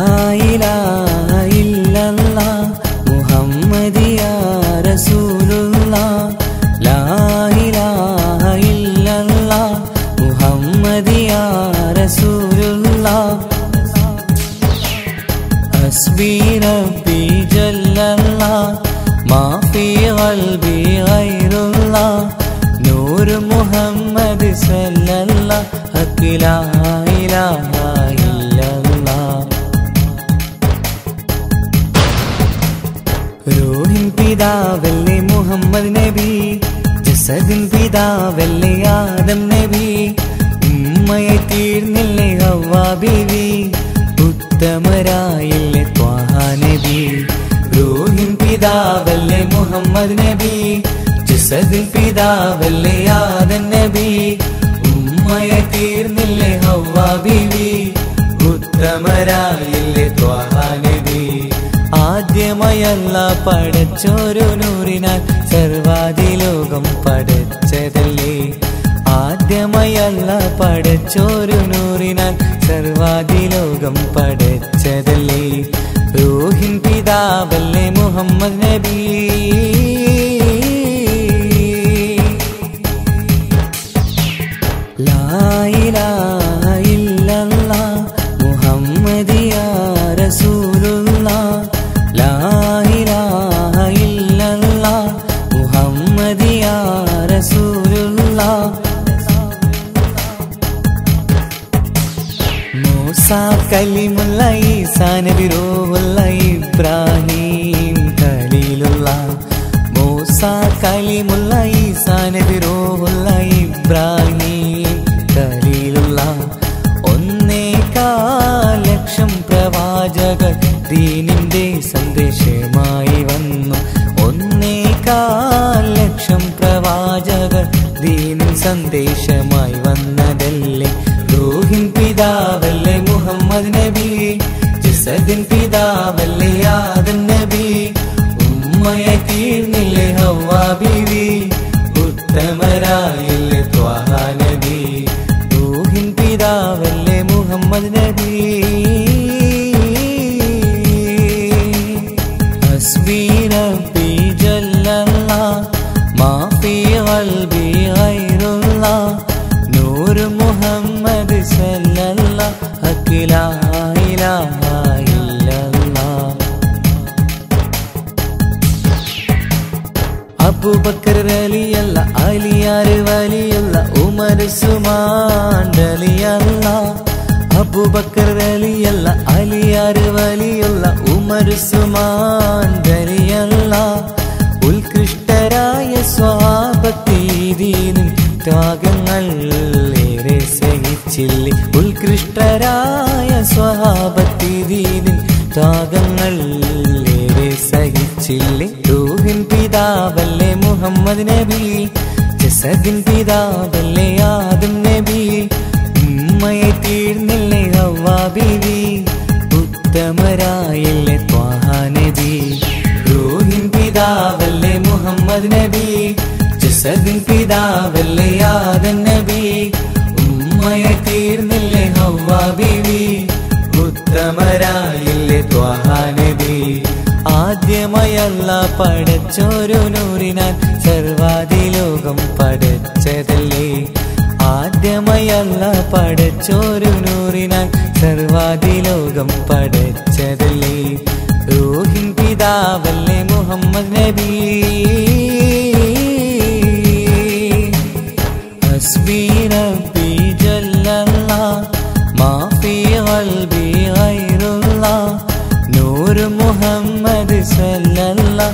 لا إله إلا الله. محمد يا رسول الله لا إله إلا الله. محمد يا رسول الله حسبي ربي جل الله. ما في قلبي غير الله. نور محمد صلى الله. حق لا إله പിതാവല്ലേ മുഹമ്മദ് നബി? ജസദിൻ പിതാവല്ലേ ആദം നബി? ഉമ്മയെ തീർന്നില്ലേ ഹവാ ബിവി? ഉത്തമരായില്ലേ ത്വാഹ നബി? റൂഹിൻ പിതാവല്ലേ മുഹമ്മദ് നബി? ജസദിൻ പിതാവല്ലേ ആദം നബി? ഉമ്മയെ തീർന്നില്ലേ ഹവാ ബിവി? ഉത്തമരായില്ലേ ത്വാഹ നബി ആദ്യമയല്ല പടച്ചോരു നൂറിനാൽ സർവാദിലോകം പടച്ചതല്ലേ? ആദ്യമയല്ല പടച്ചോരു നൂറിനാൽ സർവാദിലോകം പടച്ചതല്ലേ? റൂഹിൻ പിതാവല്ലേ മുഹമ്മദ് നബി. കലിമുള്ള ഈസാ നബി റൂഹുള്ള ഇബ്രാഹിം ഖലീലുള്ള മൂസ കലിമുള്ള ഈസാ നബി റൂഹുള്ള ഇബ്രാഹിം ഖലീലുള്ള ഒന്നേകാൽ ലക്ഷം പ്രവാചകർ ദീനിന്റെ സന്ദേശമായി വന്നു. ഒന്നേകാൽ ലക്ഷം പ്രവാചകർ ദീനിൻ സന്ദേശമായി വന്നതല്ലേ? റൂഹിൻ പിതാവല്ലേ? നബി ജസദിൻ പിതാവല്ലേ ആദം നബി. ഉമ്മയെ തീർന്നില്ലേ അബൂബക്കർ വലിയല്ല അലിയാർ വലിയല്ല ഉമർ സുമാൻ വലിയല്ല. ഉത്കൃഷ്ടരായ സ്വാപത്തീരീനും ത്യാഗങ്ങൾ ഏറെ സഹിച്ചില്ലേ ഉത്കൃഷ്ടരായ സ്വഹാപത്തീതീനും ത്യാഗങ്ങൾ ഏറെ സഹിച്ചില്ലേ ദൂഹിൻ പിതാവല്ലേ മുഹമ്മദ് നബി ജസദിൻ പിതാവല്ലേ ആദം ഉമ്മയെ തീർന്നില്ലേ അവ്വാ ബിവി? ഉത്തമരായല്ലേ നബി. റൂഹിൻ പിതാവല്ലേ മുഹമ്മദ് നബി. ജസദിൻ പിതാവല്ലേ യാദൻ നബി. ഉമ്മയെ തീർന്നില്ലേ അവ്വാ ബിവി. ഉത്തമരായല്ലേ നബി. ആദ്യമയല്ല പടച്ചോരു നൂറിനാൽ സർവാദിലോകം പടച്ചതല്ലേ. ആദ്യമയല്ല പടച്ചോരു നൂറിനാൽ സർവാതിലോകം പടച്ചതല്ലേ? റൂഹിൻ പിതാവല്ലേ മുഹമ്മദ് നബി? ഹസ്ബി ജല്ലല്ലാ മാഫി Muhammad സല്ലല്ലാ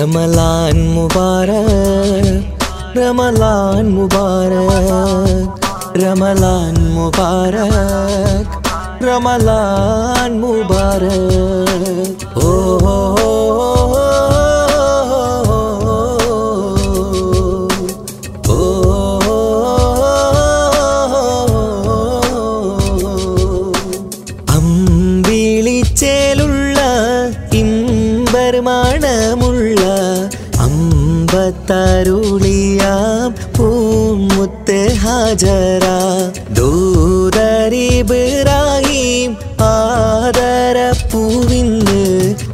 Ramalan Mubarak Ramalan Mubarak Ramalan Mubarak Ramalan Mubarak Hajara ദൂതരിബ്രാഹിം ആദരപ്പൂവിന്ന്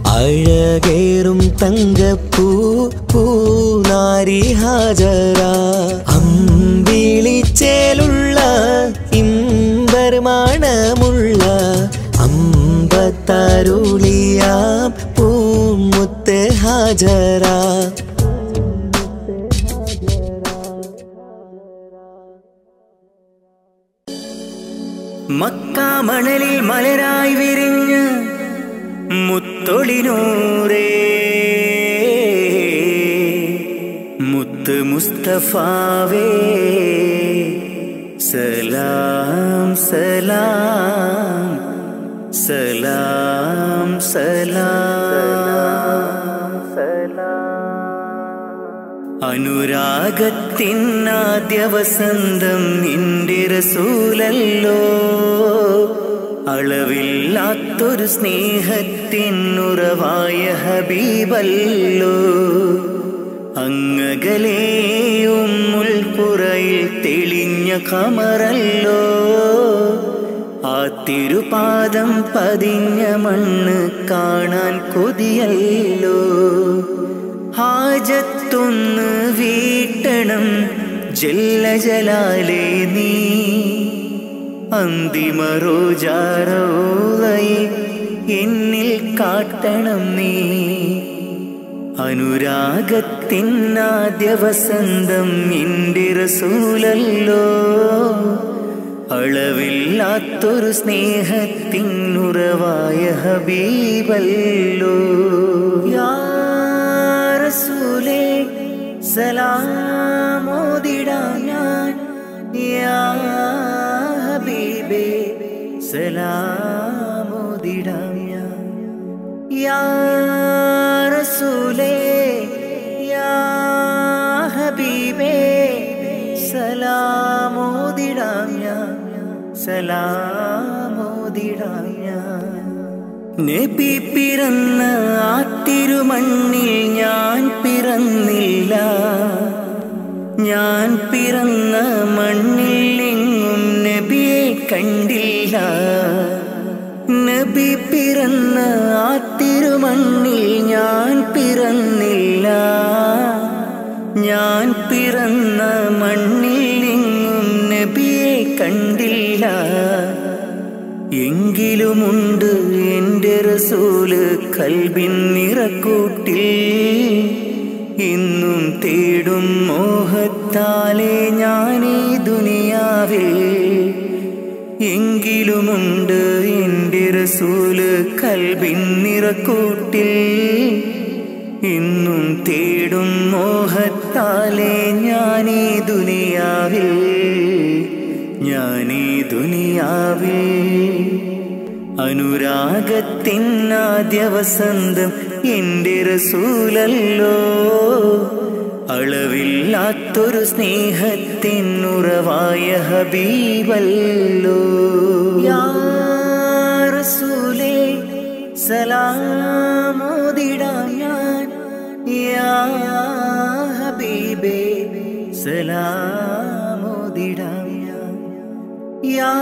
അഴകേറും തങ്കപ്പൂ പൂനാരി ഹാജര. അമ്പിളിച്ചേലുള്ള ഇമ്പർമാണമുള്ള അമ്പത്തരുളിയാം പൂമുത്ത് ഹാജര. മക്കാമണലിൽ മലരായി വിരിഞ്ഞ് മുത്തൊളിനൂറേ. മുത്ത് മുസ്തഫാവേ. സലാം സലാം സലാം സലാം. അനുരാഗത്തിനാദ്യ വസന്തം നിന്റെ റസൂലല്ലോ. അളവില്ലാത്തൊരു സ്നേഹത്തിനുറവായ ഹബീബല്ലോ. അങ്ങകലെയും മുൾപ്പുറയിൽ തെളിഞ്ഞ കമറല്ലോ. ആ തിരുപാദം പതിഞ്ഞ മണ്ണ് കാണാൻ കൊതിയല്ലോ. ഹാജത്തൊന്ന് വീട്ടണം ജല്ല ജലാലേ നീ. അന്തിമ റോജാറോളയെ എന്നിൽ കാട്ടണം നീ. അനുരാഗത്തിനാദ്യ വസന്തം എന്റെ റസൂലല്ലോ. അളവില്ലാത്തൊരു സ്നേഹത്തിനുറവായ ഹബീബല്ലോ. യാ സലാമോദിടാം ഞാൻ. യാ ഹബീബേ സലാമോദിടാം ഞാൻ. യാ റസൂലേ യാ ഹബീബേ സലാമോദിടാം ഞാൻ. സലാമോദിടാം ഞാൻ. നബി പിറന്ന ആ തിരുമണ്ണിൽ ഞാൻ പിറന്നില്ല. ഞാൻ പിറന്ന മണ്ണിൽ എങ്ങും നബിയെ കണ്ടില്ല. നബി പിറന്ന ആ തിരുമണ്ണിൽ ഞാൻ പിറന്നില്ല. ഞാൻ പിറന്ന മണ്ണിൽ എങ്ങും നബിയെ കണ്ടില്ല. എങ്കിലുമുണ്ട് റസൂൽ കൽബിൻ നിറക്കൂട്ടിൽ ഇന്നും തേടും മോഹത്താലേ ഞാനീ ദുനിയാവിൽ എങ്കിലുമുണ്ട് എന്റെ റസൂൽ കൽബിൻ നിറക്കൂട്ടിൽ ഇന്നും തേടും മോഹത്താലേ ഞാനീ ദുനിയാവിൽ ഞാനീ ദുനിയാവിൽ അനുരാഗത്തിനാദ്യ വസന്തം എന്റെ റസൂലല്ലോ. അളവില്ലാത്തൊരു സ്നേഹത്തിനുറവായ ഹബീബല്ലോ. റസൂലേ സലാമോദിടാം ഞാൻ. യാ ഹബീബേ സലാമോദിടാം ഞാൻ. യാ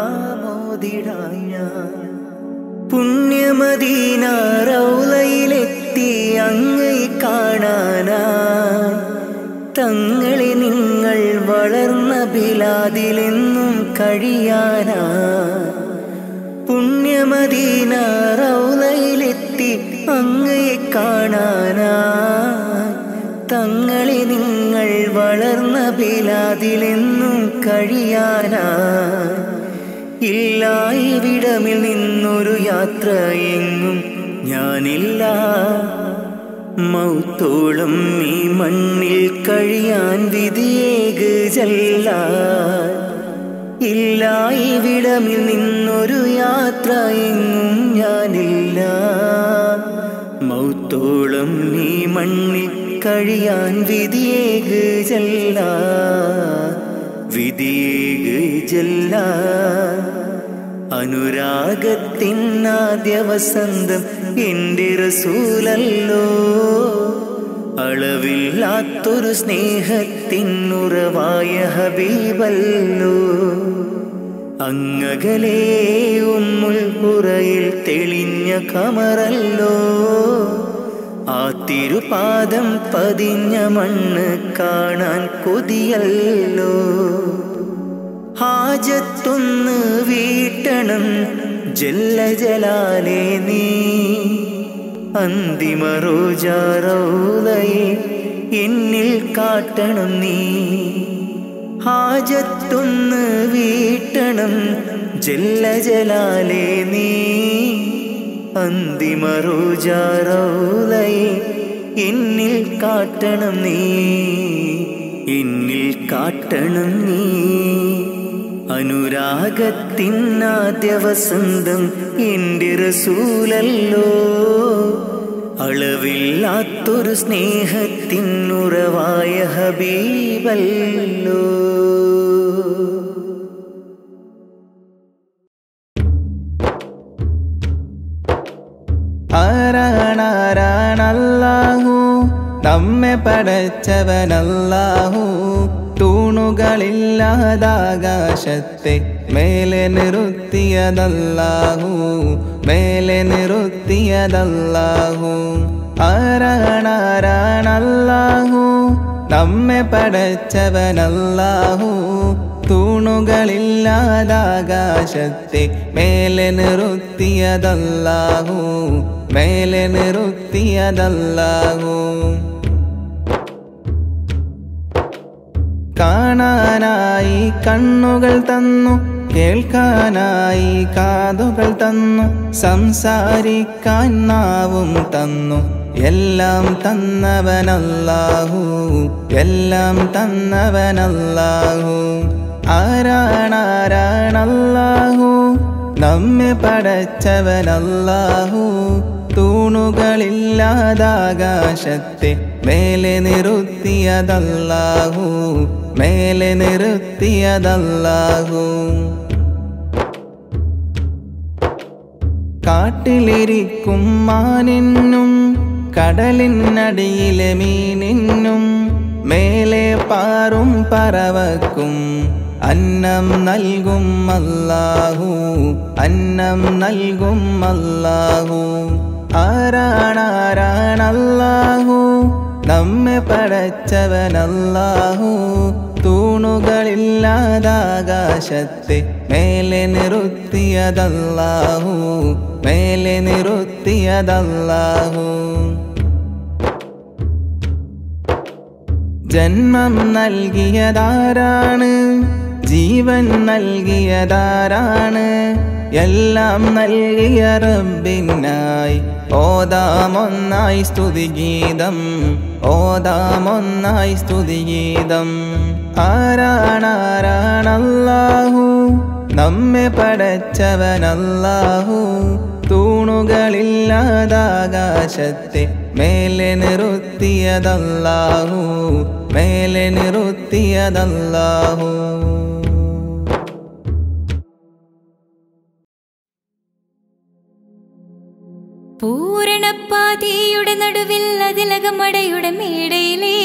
സലാമോദിടാം ഞാൻ. പുണ്യമദീന റൗലയിലെത്തി അങ്ങേ കാണാനാ തങ്ങളെ നിങ്ങൾ വളർന്ന ബിലാദിലെന്നും കഴിയാനാ പുണ്യമദീന റൗലയിലെത്തി അങ്ങയെ കാണാനാ തങ്ങളെ നിങ്ങൾ വളർന്ന ബിലാദിലെന്നും കഴിയാനാ. ഇല്ല ഇവിടമിൽ നിന്നൊരു യാത്ര എങ്ങും ഞാനില്ല. മൗത്തോളം ഈ മണ്ണിൽ കഴിയാൻ വിധിയേക് ചെല്ല. ഇല്ല ഇവിടമിൽ നിന്നൊരു യാത്ര എങ്ങും ഞാനില്ല. മൗത്തോളം ഈ മണ്ണിൽ കഴിയാൻ വിധിയേക് ചെല്ല. വിധിയേക് ചെല്ല. അനുരാഗത്തിൻ ആദ്യ വസന്തം എന്റെ റസൂലല്ലോ. അളവില്ലാത്തൊരു സ്നേഹത്തിനുറവായ ഹബീബല്ലോ. അങ്ങകലേ ഉമ്മുൽ പുറയിൽ തെളിഞ്ഞ കമറല്ലോ. ആ തിരുപാദം പതിഞ്ഞ മണ്ണ് കാണാൻ കൊതിയല്ലോ. ഹാജത്തൊന്ന് വീട്ടണം ജല്ല ജലാലേ നീ. അന്തിമ റോജാറൗലയെ എന്നിൽ കാട്ടണം നീ. ഹാജത്തൊന്ന് വീട്ടണം ജല്ല ജലാലേ നീ. അന്തിമ എന്നിൽ കാട്ടണം നീ എന്നിൽ കാട്ടണം നീ. അനുരാഗത്തിനാദ്യ വസന്തം എന്റെ റസൂലല്ലോ അളവില്ലാത്തൊരു സ്നേഹത്തിനുറവായ ഹബീബല്ലോ. പടച്ചവനല്ലാഹു തൂണുകളില്ലാതാകാശത്തെ മേലെ നിറുത്തിയതല്ലാഹു മേലെ നിറുത്തിയതല്ലാഹു ആരാണാരാണല്ലാഹു? നമ്മെ പടച്ചവനല്ലാഹു തൂണുകളില്ലാതാകാശത്തെ മേലെ നിറുത്തിയതല്ലാഹു മേലെ നിർത്തിയതല്ലാഹു. കാണാനായി കണ്ണുകൾ തന്നു കേൾക്കാനായി കാതുകൾ തന്നു സംസാരിക്കാൻ നാവും തന്നു. എല്ലാം തന്നവനല്ലാഹു എല്ലാം തന്നവനല്ലാഹു. ആരാണാരാണല്ലാഹു? നമ്മെ പടച്ചവനല്ലാഹു. തൂണുകളില്ലാതാകാശത്തെ മേലെ നിറുത്തിയതല്ലാഹു മേലെ നിറുത്തിയതല്ലാഹു കാട്ടിലിരിക്കും മാനിന്നും കടലിനടിയിലെ മീനിന്നും മേലെ പാറും പറവക്കും അന്നം നൽകും അല്ലാഹു അന്നം നൽകും അല്ലാഹു. ആരാണാരാണല്ലാഹു? നമ്മെ പടച്ചവനല്ലാഹു തൂണുകളില്ലാതാകാശത്തെ മേലെ നിറുത്തിയതല്ലാഹു മേലെ നിറുത്തിയതല്ലാഹു ജന്മം നൽകിയതാരാണ്? ജീവൻ നൽകിയതാരാണ്? എല്ലാം നൽകിയ റബ്ബിനായി ഓതാമൊന്നായി സ്തുതിഗീതം ഓതാമൊന്നായി സ്തുതിഗീതം ആരാണാരാണല്ലാഹു? നമ്മെ പടച്ചവനല്ലാഹു. തൂണുകളില്ലാതാകാശത്തെ മേലെ നിർത്തിയതല്ലാഹു മേലെ നിർത്തിയതല്ലാഹു പൂരണപ്പാതിയുടെ നടുവിൽ അതിലകമടയുടെ മേടയിലേ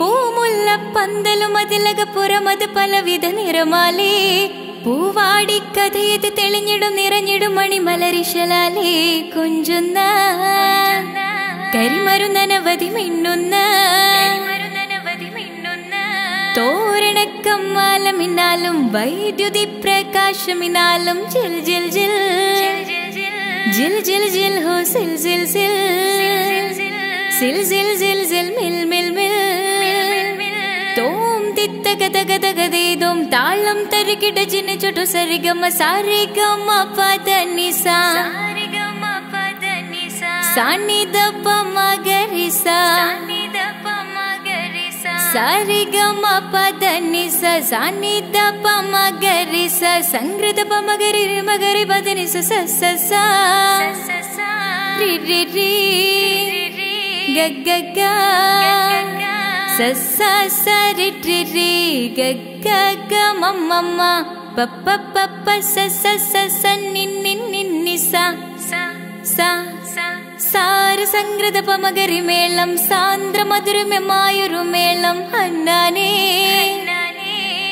പൂമുല്ല പന്തലും അതിലകപ്പുറമത് പലവിധ നിറമാലേ. പൂവാടിക്കഥയത് തെളിഞ്ഞിടും നിറഞ്ഞിടും മണിമലരിശലാലേ കുഞ്ചുന്ന. കരിമരുന്നനവധി മിണ്ണുന്ന തോരണക്കമ്മാലമിന്നാലും വൈദ്യുതി പ്രകാശമിന്നാലും ജിൽ ജിൽ ജിൽ जिल जिल जिल हो सिल सिल सिल सिल सिल सिल सिल मिल मिल मिल தோம் தித்த கத கத கதேதோம் தாளம் தருகிட சின்ன சொட்டு சரிகம சாரிகம பதனிசா சாரிகம பதனிசா சானிதப்ப மகரிசா. சானித சாரி கம பதனி ச சானி த பமகரி ச சங்கிருத பமகரி மகரி பதனி ச ச ச ச ரி ரி ரி க க க ச ச ச ரி ரி ரி க க க ம ம ம ப ப ப ப ச ச ச ச நி நி நி நி ச ச സാന്ദ്ര മധുരമമായൊരു മേളം അണ്ണാനേ.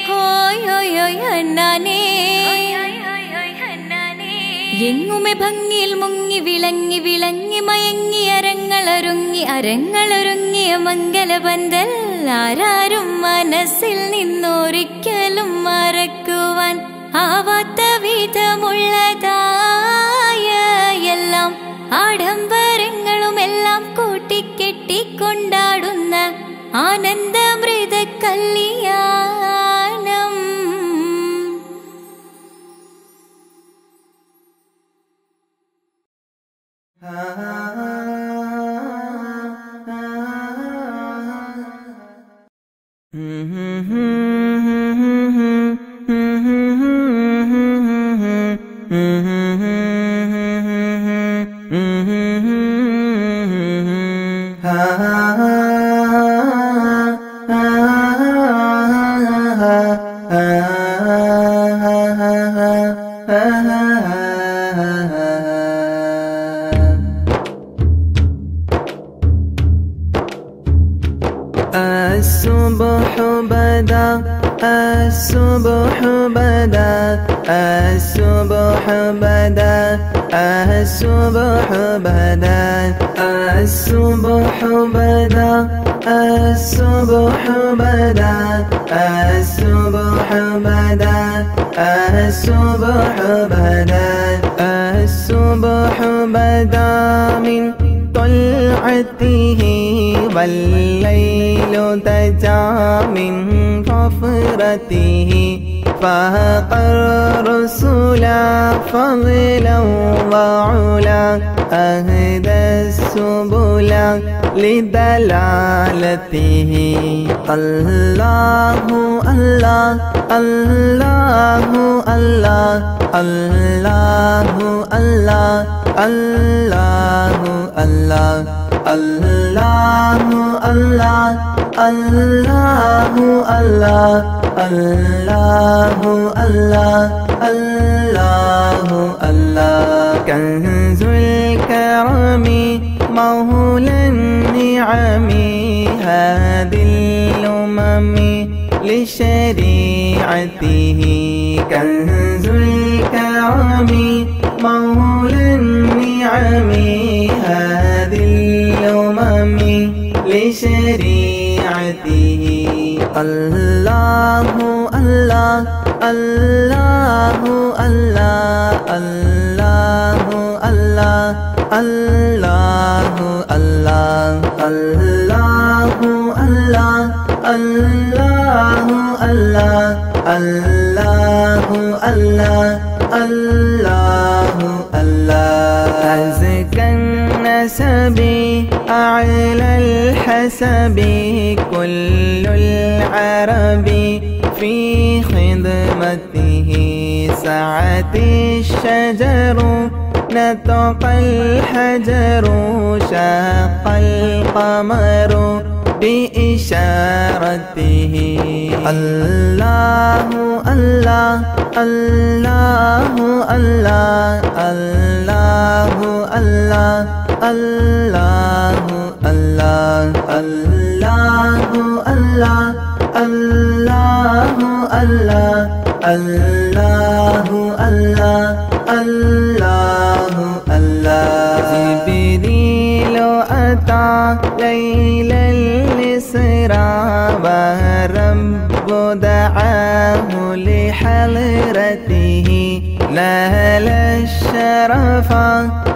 ഹോയ് അണ്ണാനേ. എങ്ങുമെ ഭംഗിയിൽ മുങ്ങി വിളങ്ങി വിളങ്ങി മയങ്ങി അരങ്ങളൊരുങ്ങി അരങ്ങളൊരുങ്ങിയ മംഗലബന്ധൽ ആരാരും മനസ്സിൽ നിന്നൊരിക്കലും മറക്കുവാൻ ആവാത്ത വിധമുള്ളതായ എല്ലാം ആഡംബര കൊണ്ടാടുന്ന ആനന്ദ الصبح بدا من طلعته والليل تجا من غفرته فاق الرسل فضلا وعلا أهدى السبل لدلالته. الله الله الله الله الله الله الله الله الله الله الله الله الله الله الله الله كنز الكرم مولى النعم هذه الأمم لشريعته كنز الكرم مولى النعم هذه الأمم لشريعته الله الله الله الله الله الله الله الله الله الله الله الله الله الله الله الله أزكى النسب أعلى الحسب كل العرب في خدمته سعت الشجر نطق الحجر شاق القمر بإشارته الله الله الله الله الله الله الله الله الله الله الله الله الله الله الله الله جبريل أتى ليل نال الشرف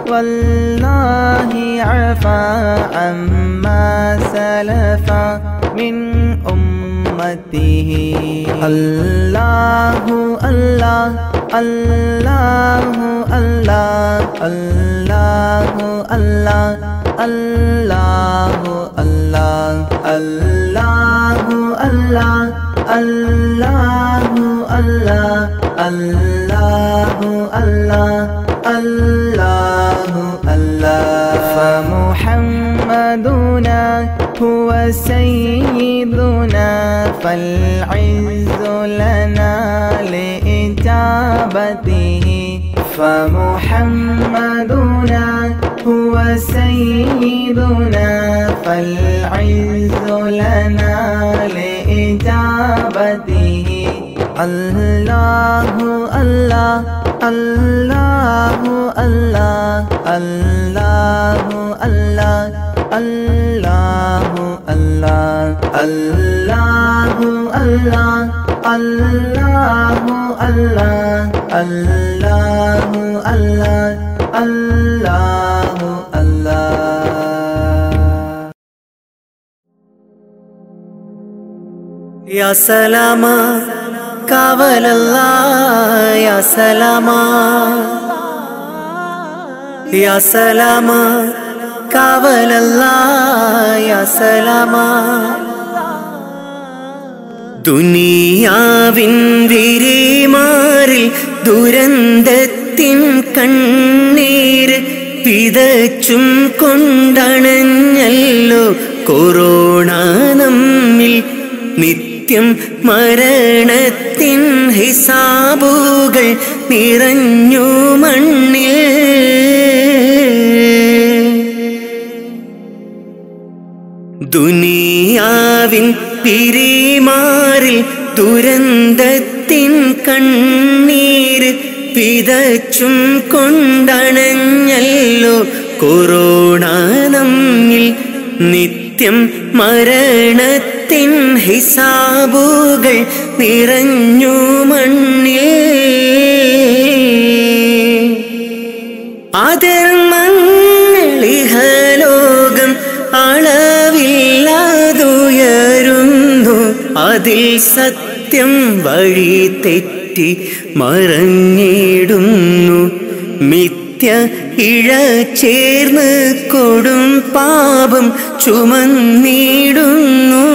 والله عفا عما سلف من أمته رحمته الله الله الله الله الله الله الله الله الله الله الله الله الله الله الله. فمحمدنا هو سيدنا فالعز لنا لإجابته. فمحمدنا هو سيدنا فالعز لنا لإجابته. الله الله. الله الله الله الله الله الله الله الله الله الله الله الله الله الله يا سلامه കാവലല്ല യാ സലാമ. യാ സലാമ കാവലല്ല യാ സലാമ. ദുനിയാവിൻ വിരിമാറിൽ ദുരന്തത്തിൻ കണ്ണീര് വിതച്ചും കൊണ്ടണഞ്ഞല്ലോ. കൊറോണ നമ്മിൽ നിത്യം മരണത്തിൻ ഹിസാബുകൾ നിറഞ്ഞു മണ്ണിൽ. ദുനിയാവിൻ പിരിമാറിൽ ദുരന്തത്തിൻ കണ്ണീര് പിതച്ചും കൊണ്ടണഞ്ഞല്ലോ. കൊറോണ നമ്മിൽ നിത്യം മരണത്തിൻ ഹിസാബുകൾ നിറഞ്ഞു മണ്ണിൽ. അധർമ്മങ്ങളിഹലോകം അളവില്ലാതുയരുന്നു. അതിൽ സത്യം വഴി തെറ്റി മറഞ്ഞിടുന്നു. മിഥ്യ ഇഴ ചേർന്ന് കൊടും പാപം ചുമന്നിടുന്നു.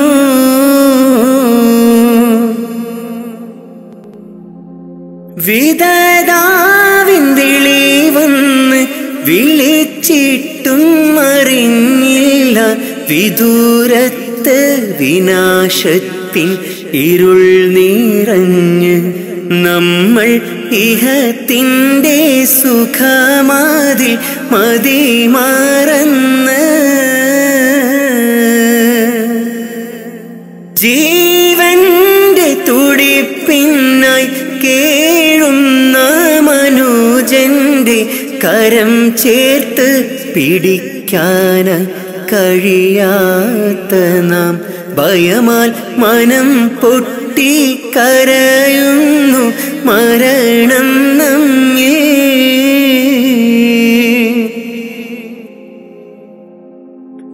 വിധതാവിൻ വിളി വന്ന് വിളിച്ചിട്ടും അറിഞ്ഞില്ല. വിദൂരത്ത് വിനാശത്തിൻ ഇരുൾ നിറഞ്ഞ് നമ്മൾ ഇഹത്തിന്റെ സുഖമാതിൽ മതിമറന്ന് ജീവന്റെ തുടിപ്പിന്നായി കേഴുന്ന മനോജന്റെ കരം ചേർത്ത് പിടിക്കാൻ കഴിയാത്ത നാം ഭയമാൽ മനം പൊട്ടി കരയുന്നു. മരണം നമ്മേ.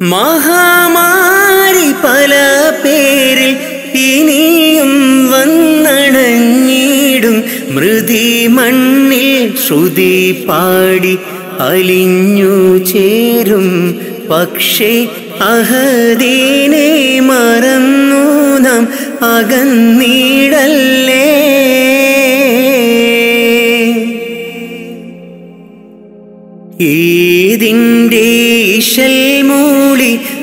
മഹാമാരി പല പേരിൽ ഇനിയും വന്നണഞ്ഞിടും മൃതി മണ്ണിൽ ശ്രുതി പാടി അലിഞ്ഞു ചേരും. പക്ഷേ അഹദീനെ മറന്നു നാം അകന്നീടല്ലേ. ഈതിന്റെ ഇശൽ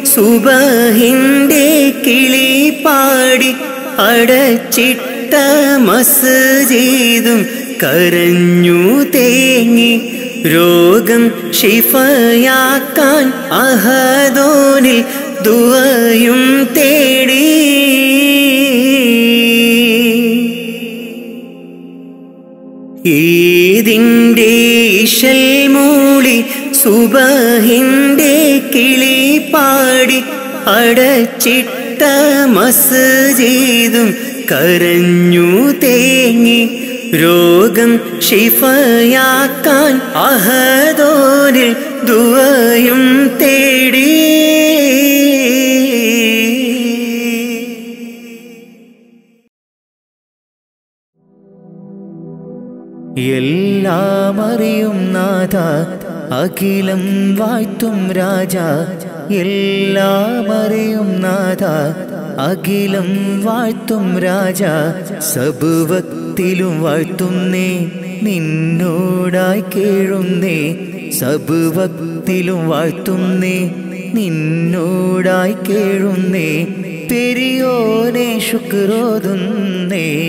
സുബഹിന്റെ കിളി പാടി അടച്ചിട്ട മസ്ജിദും കരഞ്ഞു തേങ്ങി രോഗം ഷിഫയാക്കാൻ അഹദോനിൽ ദുവയും തേടി ഈതിന്റെ ഇശൽ മൂളി സുബഹിന്റെ കിളി പാടി അടച്ചിട്ട മസ്ജിദും കരഞ്ഞു തേങ്ങി രോഗം ഷിഫയാക്കാൻ അഹദോനിൽ ദുവയും തേടി. എല്ലാം അറിയും നാഥ. അഖിലം വാഴ്ത്തും രാജ. എല്ലാം അറിയും നാഥ. അഖിലം വാഴ്ത്തും രാജ. സബുവത്തിലും വാഴ്ത്തുന്നേ നിന്നോടായി കേഴുന്നേ സബുവത്തിലും വാഴ്ത്തുന്നേ നിന്നോടായി കേഴുന്നേ പെരിയോനെ ശുക്രോതുന്നേ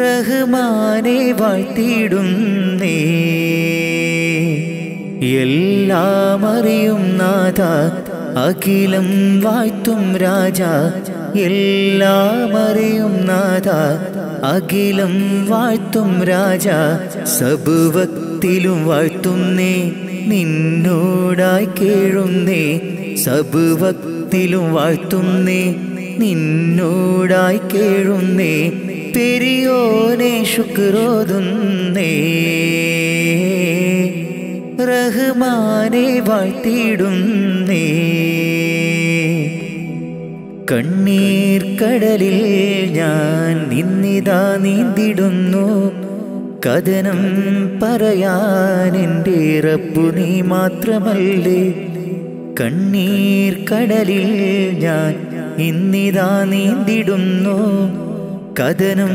റഹ്മാനെ വാഴ്ത്തിയിടുന്നേ എല്ലാം അറിയും നാഥ അഖിലം വാഴ്ത്തും രാജ. എല്ലാം അറിയും നാഥ അഖിലം വാഴ്ത്തും രാജ. സബുവത്തിലും വാഴ്ത്തുന്നേ നിന്നോടായി കേഴുന്നേ സബുവത്തിലും വാഴ്ത്തുന്നേ നിന്നോടായി കേഴുന്നേ പെരിയോനെ ശുക്രോതുന്നേ. റഹ്മാനെ വാഴ്ത്തിയിടുന്നേ. കണ്ണീർ കടലിൽ ഞാൻ നിന്നിതാ നീന്തിടുന്നു. കഥനം പറയാൻ എന്റെ റബ്ബു നീ മാത്രമല്ലേ. കണ്ണീർ കടലിൽ ഞാൻ ഇന്നിതാ നീന്തിടുന്നു. കഥനം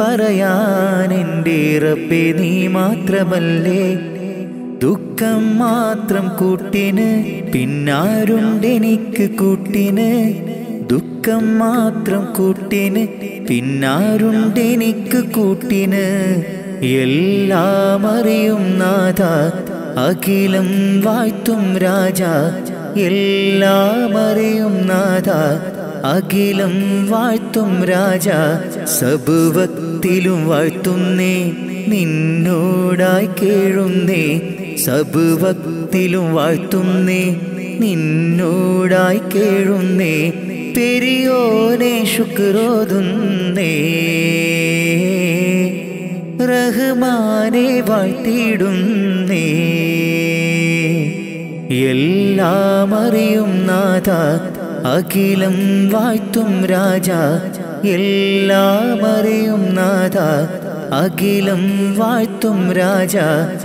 പറയാൻ എന്റെ റബ്ബെ നീ മാത്രമല്ലേ? ദുഃഖം മാത്രം കൂട്ടിന് പിന്നാരുണ്ടെനിക്ക് കൂട്ടിന്. ദുഃഖം മാത്രം കൂട്ടിന് പിന്നാരുണ്ടെനിക്ക് കൂട്ടിന്. എല്ലാം അറിയും നാഥ അഖിലം വാഴ്ത്തും രാജ. എല്ലാം അറിയും നാഥ അഖിലം വാഴ്ത്തും രാജ സബുവത്തിലും വാഴ്ത്തുന്നേ. നിന്നോടായി കേഴുന്നേ സബുവത്തിലും വാഴ്ത്തുന്നേ. നിന്നോടായി കേഴുന്നേ പെരിയോനെ ശുക്രോതുന്നേ. റഹ്മാനെ വാഴ്ത്തിയിടുന്നേ. എല്ലാം അറിയും നാഥ അഖിലം വാഴ്ത്തും രാജ എല്ലാം അറിയും നാഥ. അഖിലം വാഴ്ത്തും രാജ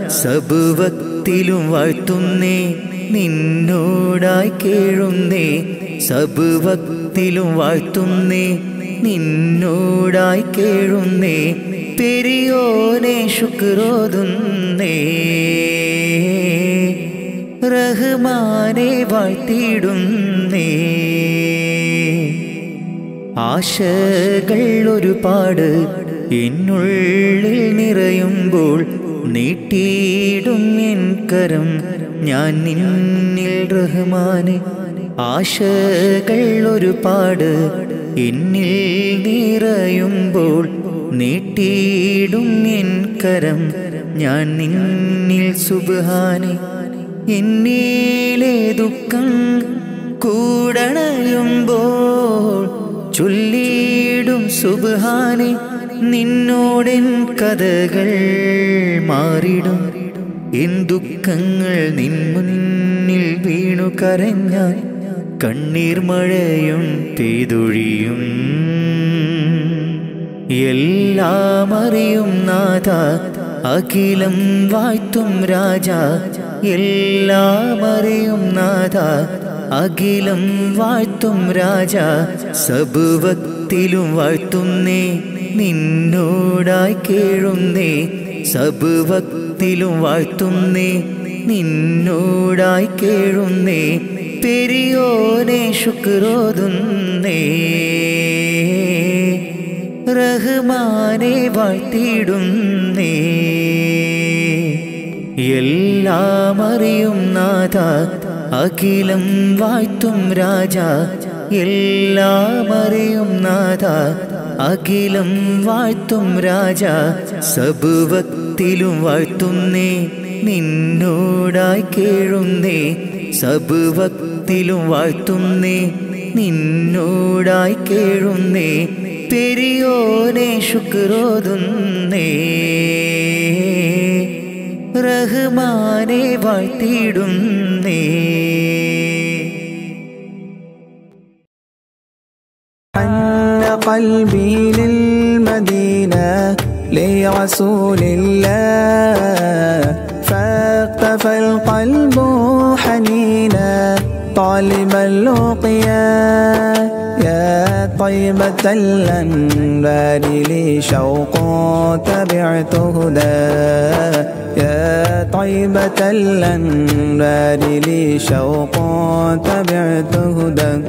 സബുവത്തിലും വാഴ്ത്തുന്നേ. നിന്നോടായി കേഴുന്നേ സബുവത്തിലും വാഴ്ത്തുന്നേ. നിന്നോടായി കേഴുന്നേ പെരിയോനെ ശുക്രോതുന്നേ. റഹ്മാനെ വാഴ്ത്തിയിടുന്നേ. ആശകൾ ഒരുപാട് എന്നുള്ളിൽ നിറയുമ്പോൾ നീട്ടിയിടും എൻ കരം. ഞാൻ നിന്നിൽ റഹ്മാനെ ആശകൾ ഒരുപാട് എന്നിൽ നിറയുമ്പോൾ നീട്ടിയിടും എൻ കരം. ഞാൻ നിന്നിൽ സുബാനെ എന്നിലെ ദുഃഖം കൂടണയുമ്പോൾ ചൊല്ലിയിടും സുബാനെ നിന്നോടൻ കഥകൾ മാറിടും. എൻ ദുഃഖങ്ങൾ നിൻ മുന്നിൽ വീണു കരഞ്ഞാൽ കണ്ണീർ മഴയും പെയ്തൊഴിയും എല്ലാം അറിയും നാഥ അഖിലം വാഴ്ത്തും രാജ എല്ലാം അറിയും നാഥ. അഖിലം വാഴ്ത്തും രാജ. സബുവത്തിലും വാഴ്ത്തുന്നേ. നിന്നോടായി കേഴുന്നേ. സബുവത്തിലും വാഴ്ത്തുന്നേ. നിന്നോടായി കേഴുന്നേ. പെരിയോനെ ശുക്രോതുന്നേ. റഹ്മാനെ വാഴ്ത്തിയിടുന്നേ എല്ലാം അറിയും നാഥ. അഖിലം വാഴ്ത്തും രാജ. എല്ലാം അറിയും നാഥ. അഖിലം വാഴ്ത്തും രാജ. സബുവത്തിലും വാഴ്ത്തുന്നേ. നിന്നോടായി കേഴുന്നേ. സബുവത്തിലും വാഴ്ത്തുന്നേ. നിന്നോടായി കേഴുന്നേ. പെരിയോനെ ശുക്രോതുന്നേ റഹ്മാനെ വാഴ്ത്തിയിടുന്നേ حن قلبي للمدينة لرسول الله فاقتفى القلب حنينا طالبا لقيا يا طيبة الأنبار لي شوق تبعت هدى. يا طيبة الأنبار لي شوق تبعت هدى.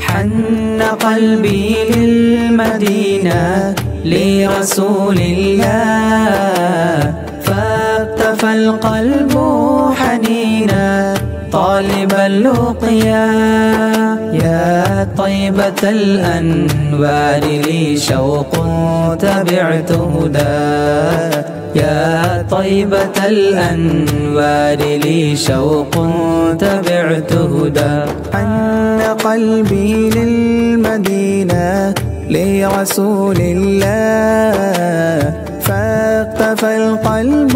حن قلبي للمدينة لرسول الله. فاقتفى القلب حنينا. طالبا لقيا يا طيبة الأنوار لي شوق تبعت هدى. يا طيبة الأنوار لي شوق تبعت هدى. حن قلبي للمدينة لرسول الله. فاقتفى القلب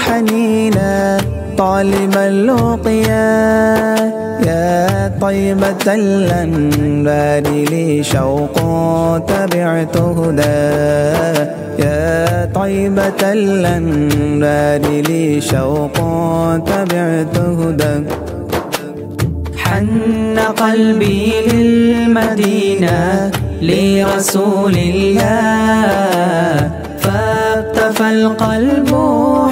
حنينا. طالبا لقيا يا طيبة الأنبار لي شوق تبعت هدى. يا طيبة الأنبار لي شوق تبعت هدى. حن قلبي للمدينة لرسول الله. فاقتفى القلب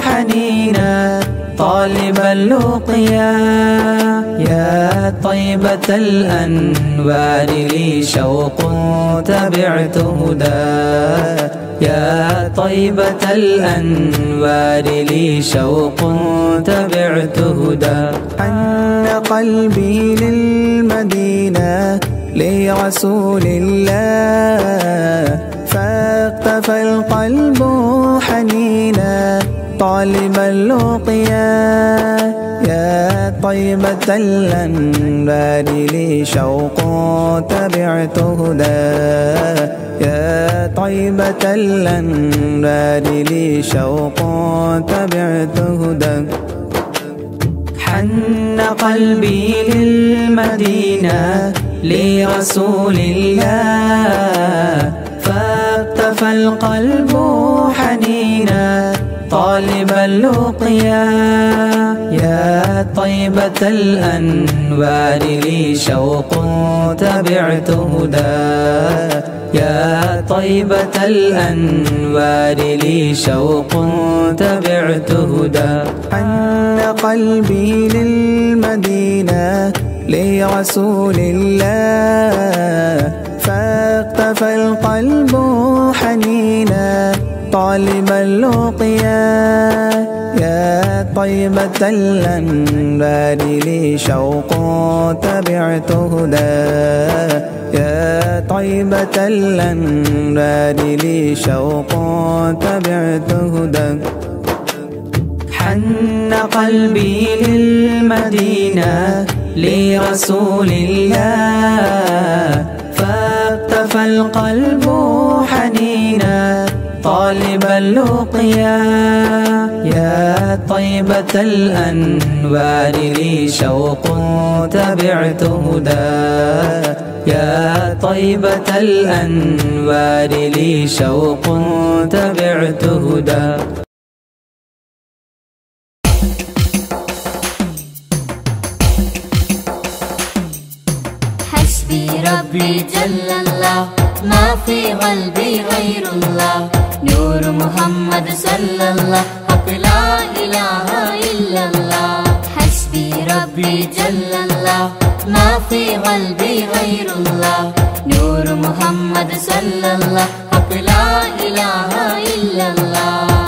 حنينا. طالبا لقيا يا طيبة الأنوار لي شوق تبعت هدى. يا طيبة الأنوار لي شوق تبعت هدى. حن قلبي للمدينة لرسول الله. فاقتفى القلب حنينا. طالبا لقيا يا طيبة الأنبار لي شوق تبعت هدى. يا طيبة الأنبار لي شوق تبعت هدى. حن قلبي للمدينة لرسول الله. فاقتفى القلب حنينا. طالبا لقيا يا طيبة الأنوار لي شوق تبعت هدى. يا طيبة الأنوار لي شوق تبعت هدى. حن قلبي للمدينة لرسول الله. فاقتفى القلب حنينا. طالبا لقيا يا طيبة الأنبار لي شوق تبعت هدى. يا طيبة الأنبار لي شوق تبعت هدى. حن قلبي للمدينة لرسول الله. فاقتفى القلب حنينا. طالبا لقيا يا طيبة الأنوار لي شوق تبعت هدى. يا طيبة الأنوار لي شوق تبعت هدى. حسبي ربي جل الله ما في قلبي غير الله. നൂർ മുഹമ്മദ് സല്ലല്ലാഹ്. ഹഖ് ഇലാഹ ഇല്ലല്ലാഹ്. ഹസ്ബി റബ്ബി ജല്ലല്ലാഹ്. മാ ഫീ ഖൽബി ഗൈറുല്ലാഹ് നൂർ മുഹമ്മദ് സല്ലല്ലാഹ്. ഹഖ് ലാ ഇലാഹ ഇല്ലല്ലാഹ്.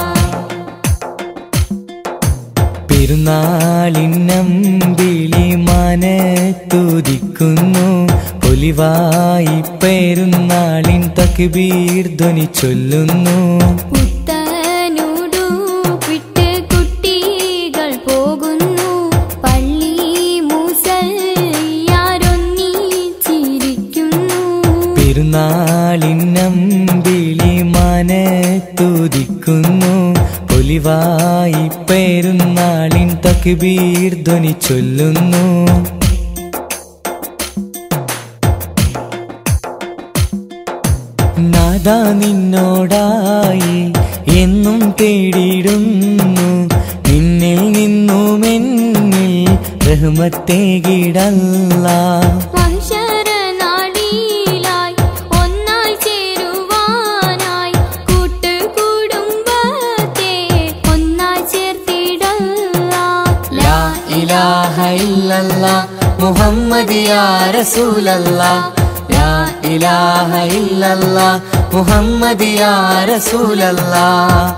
പെരുന്നാളിൻ നമ്പിളി മനത്തുതിക്കുന്നു ഒലിവായി പേരുന്നാളിൻ തക്ബീർ ധ്വനി ചൊല്ലുന്നു. ായി പേരുന്നാളിൻ പൊലിവായി ധ്വനി ചൊല്ലുന്നു. നാദാ നിന്നോടായി എന്നും തേടിയിടുന്നു. നിന്നിൽ നിന്നുമെന്നിൽ റഹ്മത്തേകിടല്ല കിടല്ല. മുഹമ്മദിയാ മുഹമ്മദ് യാ റസൂലല്ലാ. ലാ ഇലാഹ ഇല്ലല്ലാ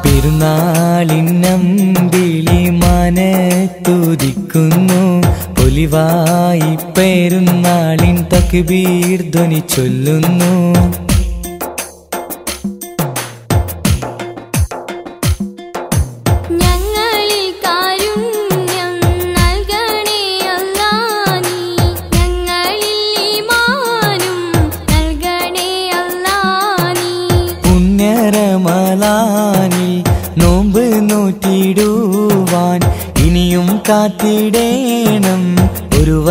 പെരുന്നാളിനമ്പിളി മനത്തുദിക്കുന്നു പൊലിവായി പെരുന്നാളിൻ തക്ബീർ ധ്വനി ചൊല്ലുന്നു.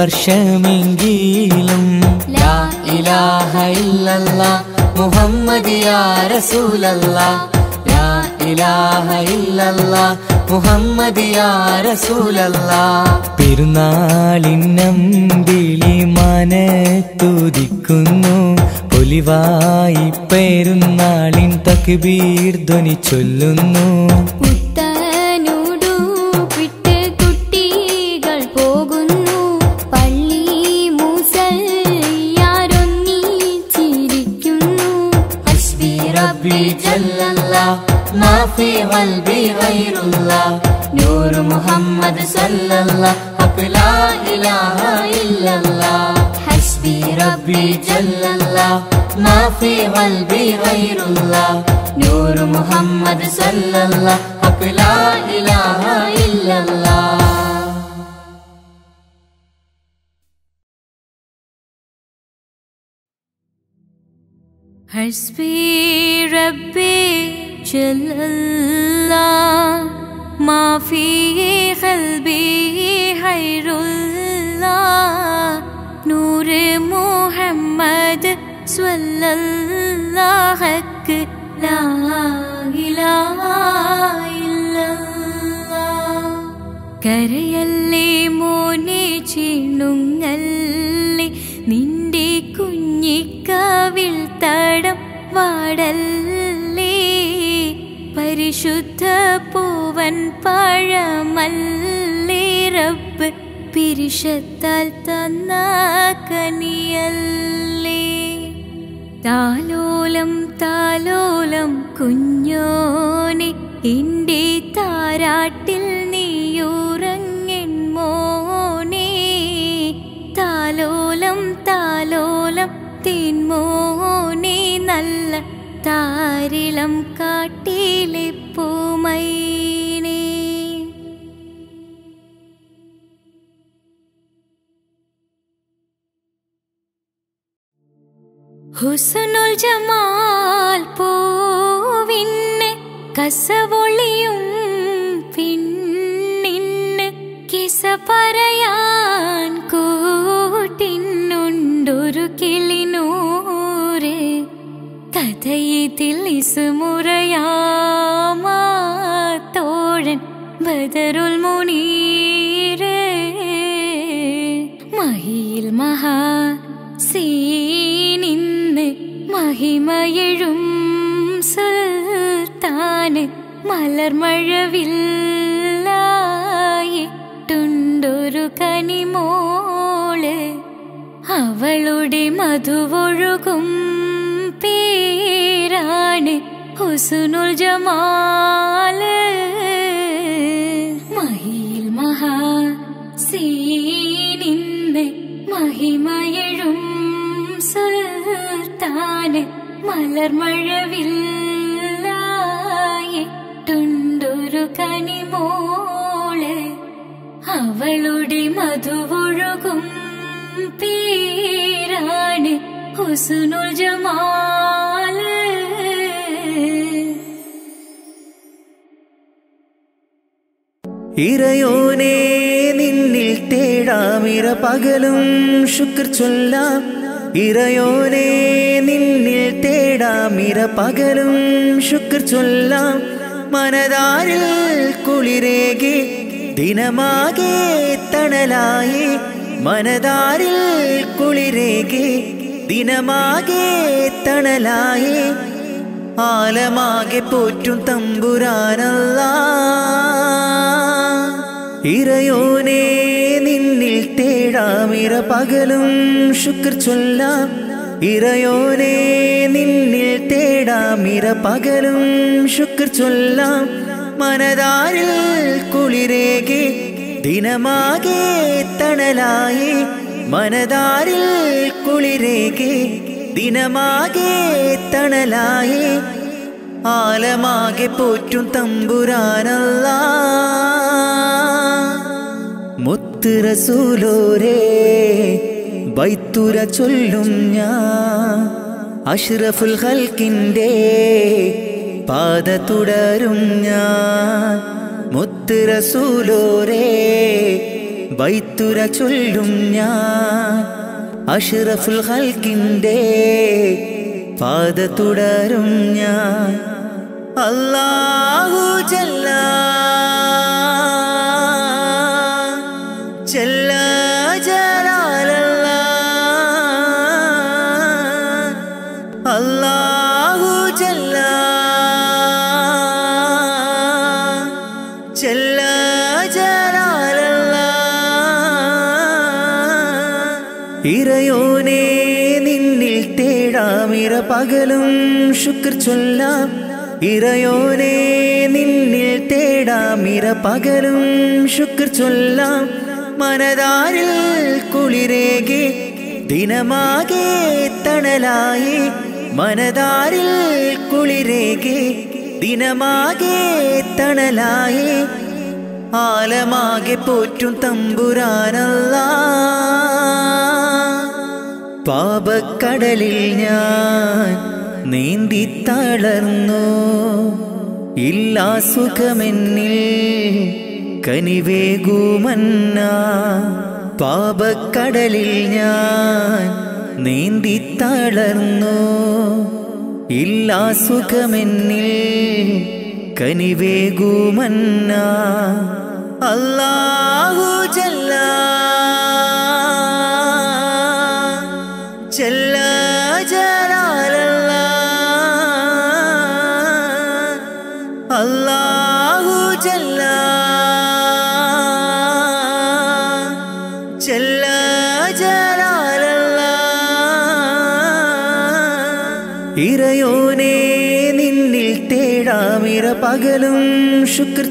വർഷമെങ്കിലും ലാ ഇലാഹ ഇല്ലല്ലാ മുഹമ്മദിയാ റസൂലല്ലാ. ഇലാഹ ഇല്ലല്ലാ മുഹമ്മദ് യാ റസൂലല്ലാ. പൊലിവായി പെരുന്നാളിൻ തക്ബീർ ധ്വനി ചൊല്ലുന്നു. ربي جل الله ما في قلبي غير الله. نور محمد صلى الله حق لا إله إلا الله. حسبي ربي جل الله ما في قلبي غير الله. نور محمد صلى الله حق لا إله إلا الله. حسبي ربي جل الله ما في قلبي خير الله نور محمد صلى الله حق لا إله إلا الله കരയല്ലേ മോനെ ചിണുങ്ങല്ലേ വാടല്ലേ പരിശുദ്ധ പൂവൻ പഴമല്ലേ റബ്ബ് പിരിശത്താൽ തന്ന കനിയല്ലേ. താലോലം താലോലം കുഞ്ഞോനെ എന്റെ താരാട്ടിൽ നീയുറങ്ങൻ മോനെ. താലോലം താലോലം തിന്മോ താരിളം കാട്ടിലെ പൂമൈനേ. ഹുസനുൽ ജമാൽ പൂവിന് കസവൊളിയും പിന്നിന്ന് കിസ പറയാൻ കൂട്ടിന്നുണ്ടൊരു കിളിനൂറ് കഥയിതിൽ ഇസുമുറയാമാത്തോഴൻ ബദറുൽ മുനീരേ. മഹിയിൽ മഹാ സീനിന്ന് മഹിമയഴും സുൽത്താന് മലർമഴവില്ലായിട്ടുണ്ടൊരു കനിമോൾ. അവളുടെ മധുവൊഴുകും പേരാണ് ഹുസുനുൽ ജമാൽ. മഹിയിൽ മഹാ സീനിന്ന് മഹിമയഴും സുൽത്താന് മലർമഴവില്ലായിട്ടുണ്ടൊരു കനിമോൾ അവളുടെ മധുവൊഴുകും പേരാണ് ഹുസുനുൽ ജമാൽ ഇറയോനെ നിന്നിൽ തേടാമിര പകലും ശുക്ർ ചൊല്ലാം. ഇറയോനെ നിന്നിൽ തേടാമിര പകലും ശുക്ർ ചൊല്ലാം. മനതാരിൽ കുളിരേകി ദിനമാകെ തണലായി. മനതാരിൽ കുളിരേകി ദിനമാകെ തണലായി. ആലമാകെ പോറ്റും തമ്പുരാനല്ല. ഇറയോനെ നിന്നിൽ തേടാമിര പകലും ശുക്ർ ചൊല്ലാം. ഇറയോനെ നിന്നിൽ തേടാമിര പകലും ശുക്ർ ചൊല്ലാം. മനതാരിൽ കുളിരേകെ ദിനമാകെ തണലായി. മനതാരിൽ കുളിരേകി ദിനമാകെ തണലായി. ആലമാകെ പോറ്റും തമ്പുരാനല്ല. മുത്ത് റസൂലോരേ ബൈത്തുര ചൊല്ലും ഞാൻ. അഷ്റഫുൽ ഹൽക്കിന്റെ പാത തുടരും ഞാൻ. മുത്ത് റസൂലോരേ ബൈത്തുര ചൊല്ലും ഞാൻ. അഷ്റഫുൽ ഹൽക്കിന്റെ പാത തുടരും ഞാൻ. അല്ലാഹു ചെല്ലാ ചൊല്ലാം ഇറയോനെ നിന്നിൽ തേടാം ഇര പകലും ശുക്ർ ചൊല്ലാം മനതാരിൽ കുളിരേകെ ദിനമാകെ തണലായി. മനതാരിൽ കുളിരേകെ ദിനമാകെ തണലായി. ആലമാകെ പോറ്റും തമ്പുരാനല്ല. പാപക്കടലിൽ ഞാൻ നീന്തി തളർന്നു ഇല്ലാ സുഖമെന്നിൽ കനിവേകുമന്ന പാപക്കടലിൽ ഞാൻ നീന്തി തളർന്നു ഇല്ലാ സുഖമെന്നിൽ കനിവേകുമന്ന അല്ലാഹു ജല്ല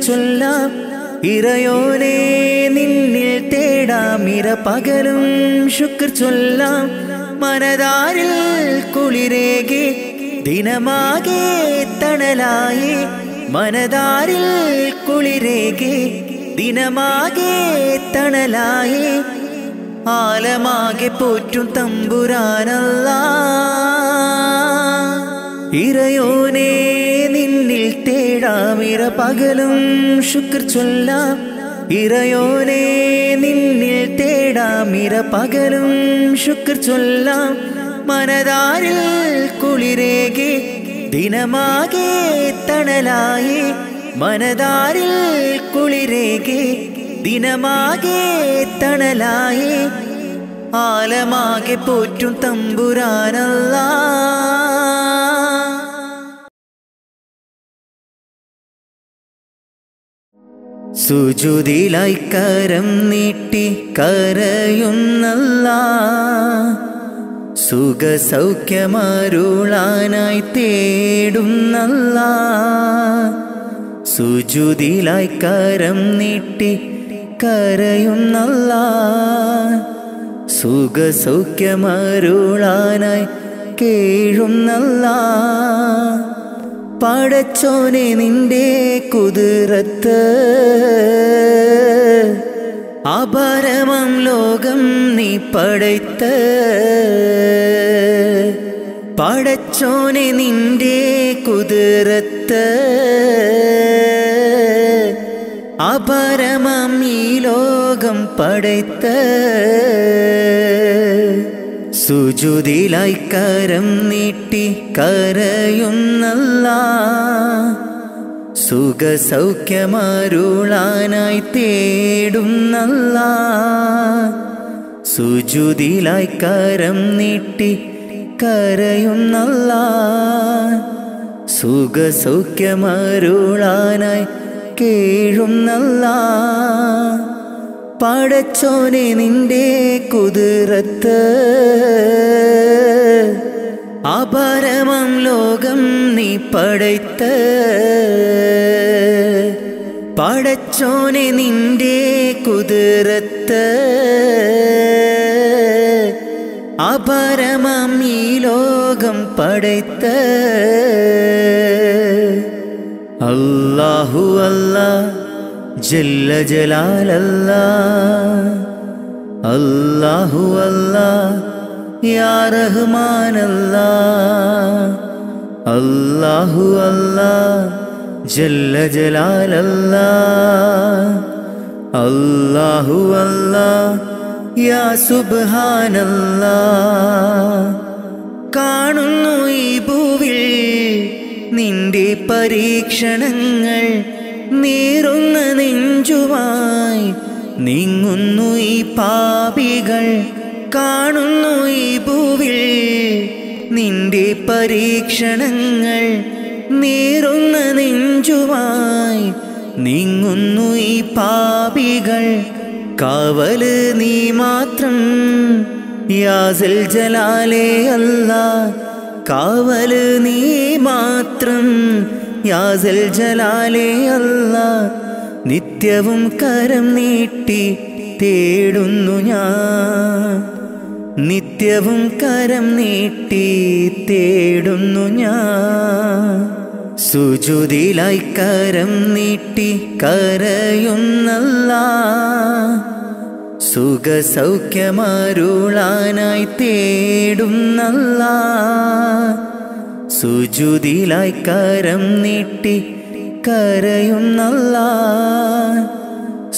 ചൊല്ലാം ഇറയോനെ നിന്നിൽ തേടാം ഇര പകലും ശുക്ർ ചൊല്ലാം. മനതാരിൽ കുളിരേകി ദിനമാകെ തണലായി. മനതാരിൽ കുളിരേകി ദിനമാകെ തണലായി. ആലമാകെ പോറ്റും തമ്പുരാനല്ല. ഇറയോനെ തേടാമിര പകലും ശുക്ർ ചൊല്ലാം ഇറയോനെ നിന്നിൽ തേടാമിര പകലും ശുക്ർ ചൊല്ലാം. മനതാരിൽ കുളിരേകി ദിനമാകെ തണലായി. മനതാരിൽ കുളിരേകി ദിനമാകെ തണലായി. ആലമാകെ പോറ്റും തമ്പുരാനല്ല. സുജുതിലായി കരം നീട്ടി കരയുന്നല്ല സുഖസൗഖ്യമരുളാനായി തേടുന്നല്ല സുജുതിലായി കരം നീട്ടി കരയുന്നല്ല സുഖസൗഖ്യമരുളാനായി കേഴുന്നല്ല പടച്ചോനെ നിന്റെ കുതിരത്ത്. അപരമം ലോകം നീ പടയ്ത്ത്. പടച്ചോനെ നിന്റെ കുതിരത്ത്. അപരമം ഈ ലോകം പടയ്ത്ത്. സുജുതിലായി കരം നീട്ടി കരയുന്നല്ല. സുഖസൗഖ്യമരുളാനായി തേടുന്നല്ല. സുജുതിലായി കരം നീട്ടി കരയുന്നല്ല. സുഖസൗഖ്യമരുളാനായി കേഴുന്നല്ല. പടച്ചോനെ നിന്റെ കുതിരത്ത്. അപരമം ലോകം നീ പടയ്ത്ത്. പടച്ചോനെ നിന്റെ കുതിരത്ത്. അപരമം ഈ ലോകം പടയ്ത്ത്. അല്ലാഹു അല്ലാ. ജല്ല ജലാലല്ല. അല്ലാഹു അല്ലാ യാ റഹ്മാനല്ല. അല്ലാഹു അല്ലാ ജല്ല ജലാലല്ല. അല്ലാഹു അല്ലാ യാ സുബ്ഹാനല്ല. കാണുന്നു ഈ ഭൂവിൽ നിന്റെ പരീക്ഷണങ്ങൾ. നീറുന്ന നെഞ്ചുമായി നീങ്ങുന്നു ഈ പാപികൾ കാണുന്നു ഈ ഭൂവിൽ നിന്റെ പരീക്ഷണങ്ങൾ. നീറുന്ന നെഞ്ചുമായി നീങ്ങുന്നു ഈ പാപികൾ കാവൽ നീ മാത്രം. യാസൽ ജലാലേ അല്ല കാവൽ നീ മാത്രം. യാസൽ ജലാലേ അല്ല നിത്യവും കരം നീട്ടി തേടുന്നു ഞാൻ. നിത്യവും കരം നീട്ടി തേടുന്നു ഞാൻ. സുജുതിലായി കരം നീട്ടി കരയുന്നല്ല സുഖസൗഖ്യമാരുളാനായി തേടുന്നല്ല. സുജുതിലായി കരം നീട്ടി കരയുന്നല്ല.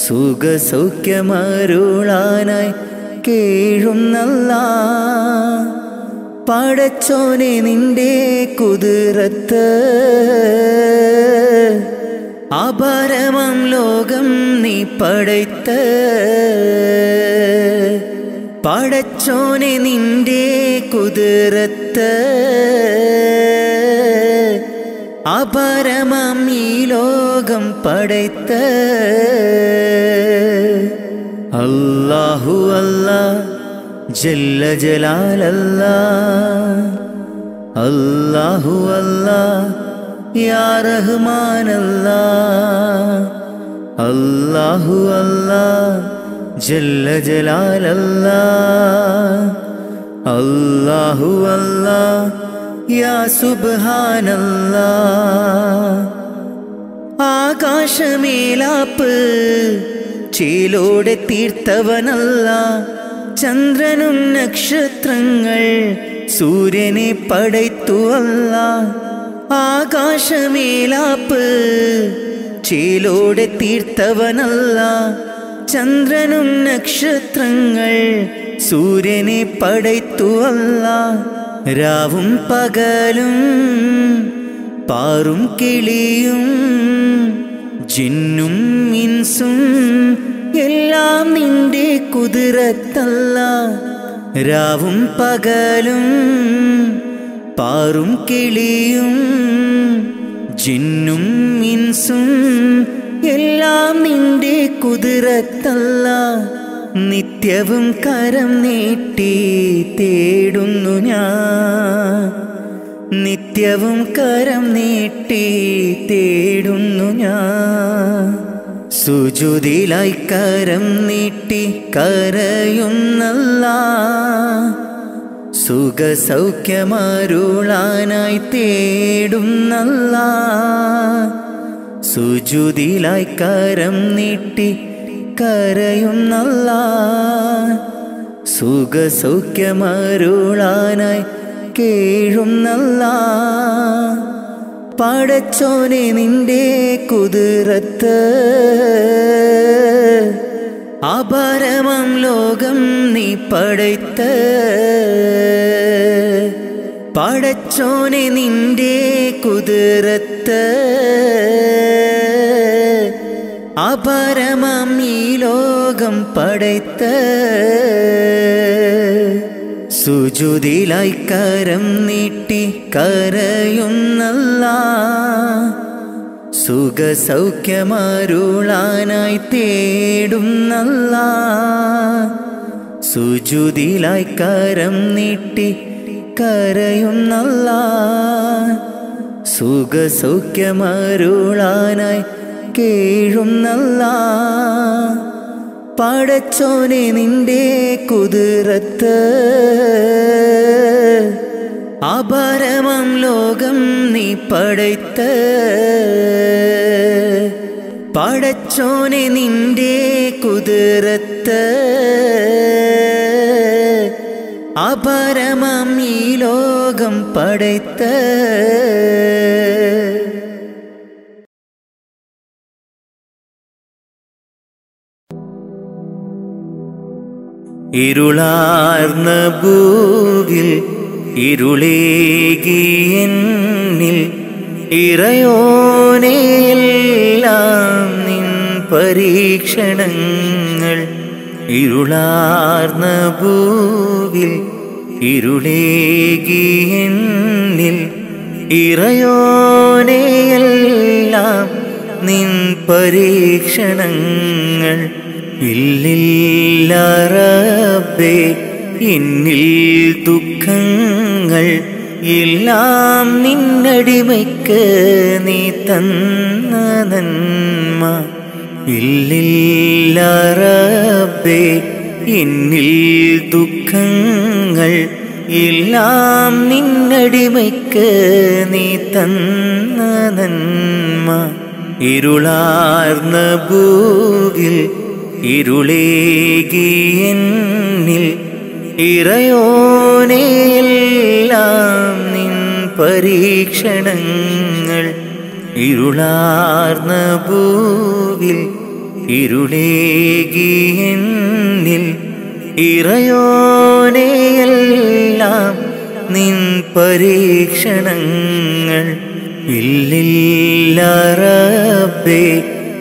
സുഖസൗഖ്യമരുളാനായി കേഴുന്നല്ല. പടച്ചോനെ നിന്റെ കുതിരത്ത് അപരമം ലോകം നീ പടയ്ത്ത്. പടച്ചോനെ നിന്റെ കുതിരത്ത് അപരമം ഈ ലോകം പടയ്ത്ത് അല്ലാഹു അല്ലാ ജല്ല ജലാലല്ല അല്ലാഹു അല്ലാ യാ റഹ്മാനല്ല അല്ലാഹു അല്ലാ ജല്ല ജലാലല്ല അല്ലാഹു അല്ലാ യാ സുബ്ഹാനല്ല ആകാശമേലാപ്പ് ചേലോടെ തീർത്തവനല്ല ചന്ദ്രനും നക്ഷത്രങ്ങൾ സൂര്യനെ പടയ്ത്തുവല്ല ആകാശമേലാപ്പ് ചേലോടെ തീർത്തവനല്ല ചന്ദ്രനും നക്ഷത്രങ്ങൾ സൂര്യനെ പടയ്ത്തുവല്ല രാവും പകലും പാറും കിളിയും ജിന്നും മിൻസും എല്ലാം നിന്റെ കുതിരത്തല്ല. രാവും പകലും പാറും കിളിയും ജിന്നും മിൻസും എല്ലാം നിന്റെ കുതിരത്തല്ല. നിത്യവും കരം നീട്ടി തേടുന്നു ഞാൻ. നിത്യവും കരം നീട്ടി തേടുന്നു ഞാൻ. സുജുതിലായി കരം നീട്ടി കരയുന്നല്ല. സുഖസൗഖ്യമരുളാനായി തേടുന്നല്ല. സുജുതിലായി കരം നീട്ടി കരയുന്നല്ല. സുഖസൗഖ്യമരുളാനായി കേഴുന്നല്ല. പടച്ചോനെ നിന്റെ കുതിരത്ത് അപരമം ലോകം നീ പടയ്ത്ത്. പടച്ചോനെ നിന്റെ കുതിരത്ത് അപരമം ഈ ലോകം പടത്ത് സുജുതിലായി കരം നീട്ടി കരയുന്നല്ല. സുഖസൗഖ്യമരുളാനായി തേടുന്നല്ല. സുജുതിലായി കരം നീട്ടി കരയുന്നല്ല. സുഖസൗഖ്യമരുളാനായി കേഴുന്നല്ല. പടച്ചോനെ നിന്റെ കുതിരത്ത്. അപരമം ലോകം നീ പടയ്ത്ത. പടച്ചോനെ നിന്റെ കുതിരത്ത്. അപരമം ഈ ലോകം പടയ്ത്ത. ഇരുളാർന്ന ഭൂവിൽ ഇരുളേകിയെന്നിൽ ഇറയോനെയെല്ലാം നിൻ പരീക്ഷണങ്ങൾ ഇരുളാർന്ന ഭൂവിൽ ഇരുളേകിയെന്നിൽ ഇറയോനെയെല്ലാം നിൻ പരീക്ഷണങ്ങൾ ഇല്ലില്ല റബ്ബേ എന്നിൽ ദുഃഖങ്ങൾ എല്ലാം നിന്നടിമയ്ക്ക് നീ തന്ന നന്മ. ഇല്ലില്ല റബ്ബേ എന്നിൽ ദുഃഖങ്ങൾ എല്ലാം നിന്നടിമയ്ക്ക് നീ തന്ന നന്മ. ഇരുളാർന്ന ഭൂവിൽ ഇരുളേകിയെന്നിൽ ഇറയോനെയെല്ലാം നിൻ പരീക്ഷണങ്ങൾ ഇരുളാർന്ന ഭൂവിൽ ഇരുളേകിയെന്നിൽ ഇറയോനെയെല്ലാം നിൻ പരീക്ഷണങ്ങൾ ഇല്ലില്ല റബ്ബേ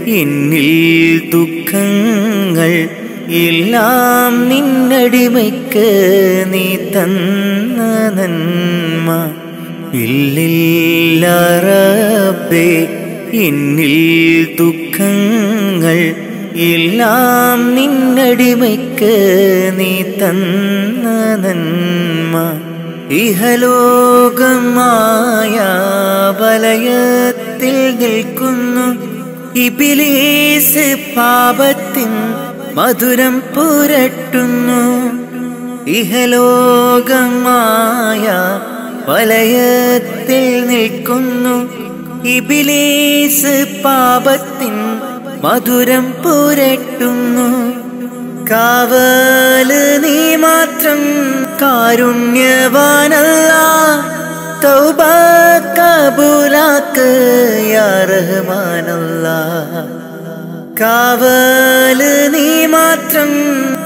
എന്നിൽ ദുഃഖങ്ങൾ എല്ലാം നിന്നടിമയ്ക്ക് നീ തന്ന നന്മ. ഇല്ലില്ലറബേ എന്നിൽ ദുഃഖങ്ങൾ എല്ലാം നിന്നടിമയ്ക്ക് നീ തന്ന നന്മ. ഇഹലോകമായ വലയത്തിൽ നിൽക്കുന്നു ഇബിലീസ് പാപത്തിൻ മധുരം പുരട്ടുന്നു. ഇഹലോകമായ വലയത്തിൽ നിൽക്കുന്നു. ഇബിലീസ് പാപത്തിൻ മധുരം പുരട്ടുന്നു. കാവൽ നീ മാത്രം കാരുണ്യവാനല്ല. തൗബ കബൂലാക്ക് യാ കാവൽ നീ മാത്രം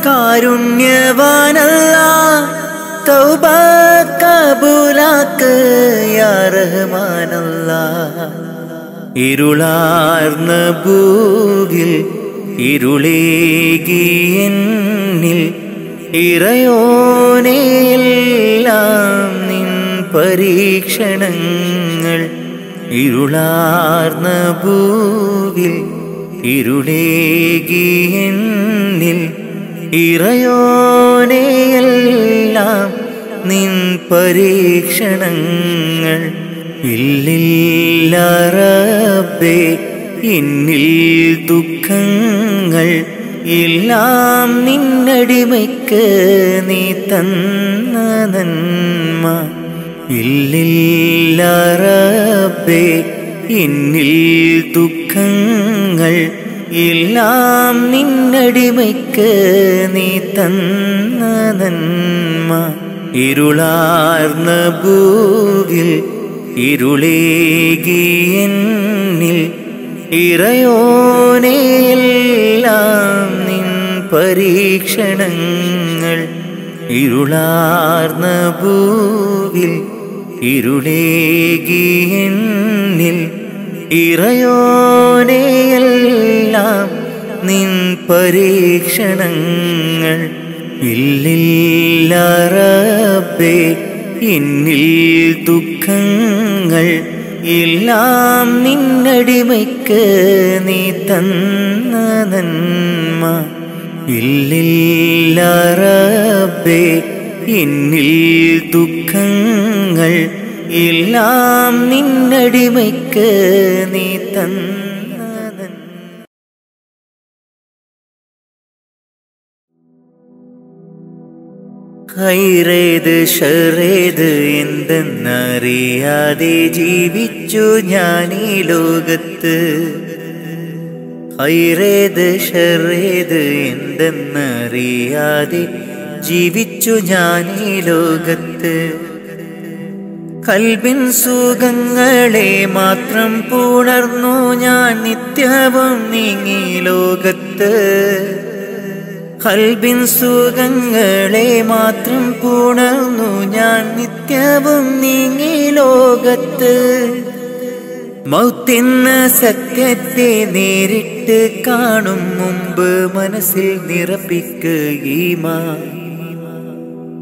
കാരുണ്യവാനല്ല. തൗബ കബൂലാക്ക് യാ ഇരുളാർന്ന ഭൂവിൽ ഇരുളേകിയെന്നിൽ ഇറയോനെയെല്ലാം പരീക്ഷണങ്ങൾ ഇരുളാർന്ന ഭൂവിൽ ഇരുളേകിയെന്നിൽ ഇറയോനെയെല്ലാം നിൻ പരീക്ഷണങ്ങൾ ഇല്ലില്ലറബേ എന്നിൽ ദുഃഖങ്ങൾ എല്ലാം നിന്നടിമയ്ക്ക് നീ തന്ന നന്മ ഇല്ലില്ല റബ്ബേ എന്നിൽ ദുഃഖങ്ങൾ എല്ലാം നിന്നടിമയ്ക്ക് നീ തന്ന നന്മ ഇരുളാർന്ന ഭൂവിൽ ഇരുളേകിയെന്നിൽ ഇറയോനെല്ലാം നിൻ പരീക്ഷണങ്ങൾ. ഇരുളാർന്ന ഭൂവിൽ ഇരുളേകിയെന്നിൽ ഇറയോനെയെല്ലാം നിൻ പരീക്ഷണങ്ങൾ ഇല്ലില്ലറബേ എന്നിൽ ദുഃഖങ്ങൾ എല്ലാം നിന്നടിമയ്ക്ക് നീ തന്ന നന്മ ഇല്ലില്ല റബ്ബേ എന്നിൽ ദുഃഖങ്ങൾ എല്ലാം നിന്നടിമയ്ക്ക് നീ തന്ന ഹൈറേത് ഷറേത് എന്തെന്നറിയാതെ ജീവിച്ചു ഈ ലോകത്ത്. ഹൈറേത് ഷറേത് എന്തെന്നറിയാതെ ജീവിച്ചു ഞാൻ ഈ ലോകത്ത്. കൽബിൻ സുഖങ്ങളെ മാത്രം പുണർന്നു ഞാൻ നിത്യവും നീങ്ങി ലോകത്ത്. കൽബിൻ സുഖങ്ങളെ മാത്രം പുണർന്നു ഞാൻ നിത്യവും നീങ്ങി ലോകത്ത്. മൗത്തിന്ന സത്യത്തെ നേരിട്ട് കാണും മുമ്പ് മനസ്സിൽ നിറപ്പിക്കുകീമാ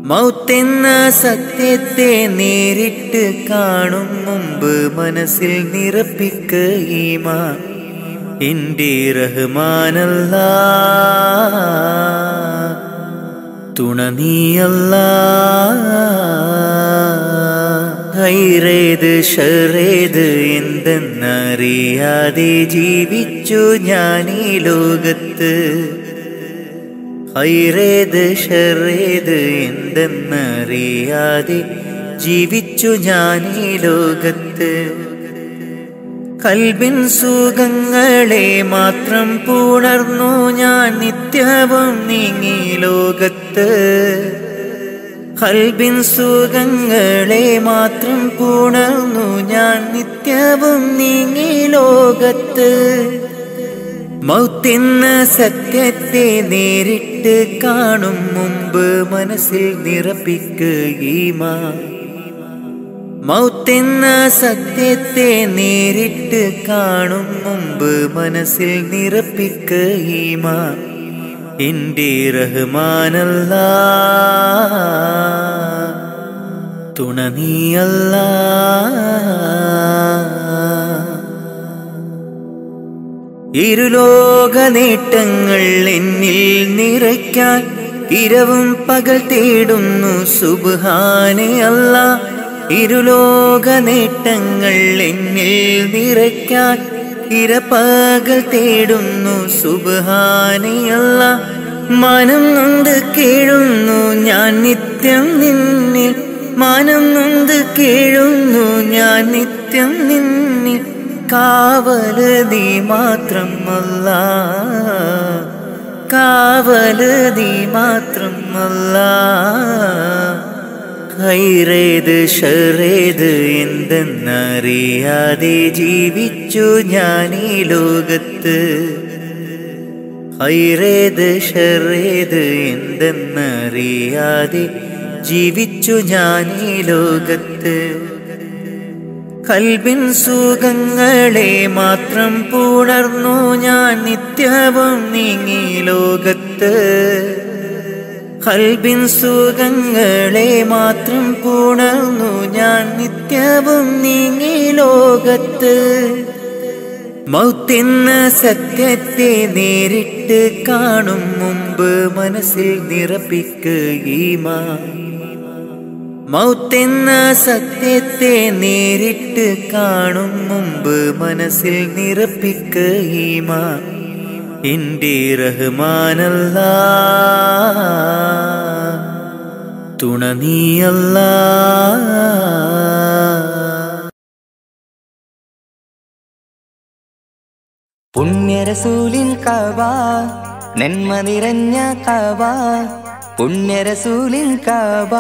മൗത്തെന്ന സത്യത്തെ നേരിട്ട് കാണും മുമ്പ് മനസ്സിൽ നിറപ്പിക്കുകീമാ എന്റെ റഹ്മാനല്ല. തുണ നീയല്ല ഹൈറേത് ഷറേത് എന്തെന്നറിയാതെ ജീവിച്ചു ഈ ലോകത്ത്. ഹൈറേത് ഷറേത് എന്തെന്നറിയാതെ ജീവിച്ചു ഞാൻ ഈ ലോകത്ത്. കൽബിൻ സുഖങ്ങളെ മാത്രം പുണർന്നു ഞാൻ നിത്യവും നീങ്ങി ലോകത്ത്. കൽബിൻ സുഖങ്ങളെ മാത്രം പുണർന്നു ഞാൻ നിത്യവും നീങ്ങി ലോകത്ത്. മൗത്തെന്ന സത്യത്തെ നേരിട്ട് കാണും മുമ്പ് മനസ്സിൽ നിറപ്പിക്കുകീമാ മൗത്തെന്ന സത്യത്തെ നേരിട്ട് കാണും മുമ്പ് മനസ്സിൽ നിറപ്പിക്കുകീമാ എന്റെ റഹ്മാനല്ല തുണ നീയല്ല ഇരുലോക നേട്ടങ്ങൾ എന്നിൽ നിറയ്ക്കാൻ ഇരവും പകൽ തേടുന്നു സുബാനെ അല്ല. ഇരുലോക നേട്ടങ്ങൾ എന്നിൽ നിറയ്ക്കാൻ ഇരപ്പകൽ തേടുന്നു സുബാനെ അല്ല. മനം നൊന്ത് കേഴുന്നു ഞാൻ നിത്യം നിന്നിൽ. മനം നൊന്ത് കേഴുന്നു ഞാൻ നിത്യം നിന്നിൽ. കാവൽ നീ മാത്രം അല്ല കാവൽ നീ മാത്രം അല്ല ഹൈറേത് ഷറേത് എന്തെന്നറിയാതെ ജീവിച്ചു ഞാൻ ഈ ലോകത്ത്. ഹൈറേത് ഷറേത് എന്തെന്നറിയാതെ ജീവിച്ചു ഞാൻ ഈ ലോകത്ത്. കൽബിൻ സുഖങ്ങളെ മാത്രം പുണർന്നു ഞാൻ നിത്യവും നീങ്ങി ലോകത്ത്. കൽബിൻ സുഖങ്ങളെ മാത്രം പുണർന്നു ഞാൻ നിത്യവും നീങ്ങി ലോകത്ത്. മൗത്തെന്ന സത്യത്തെ നേരിട്ട് കാണും മുമ്പ് മനസ്സിൽ നിറപ്പിക്കുകീമാ മൗത്തെന്ന സത്യത്തെ നേരിട്ട് കാണും മുമ്പ് മനസ്സിൽ നിറപ്പിക്കുകീമാ എന്റെ റഹ്മാനല്ല. തുണ നീയല്ല പുണ്യരസൂലിൻ കവ നന്മ നിറഞ്ഞ കവ. പുണ്യരസൂലിൻ കബ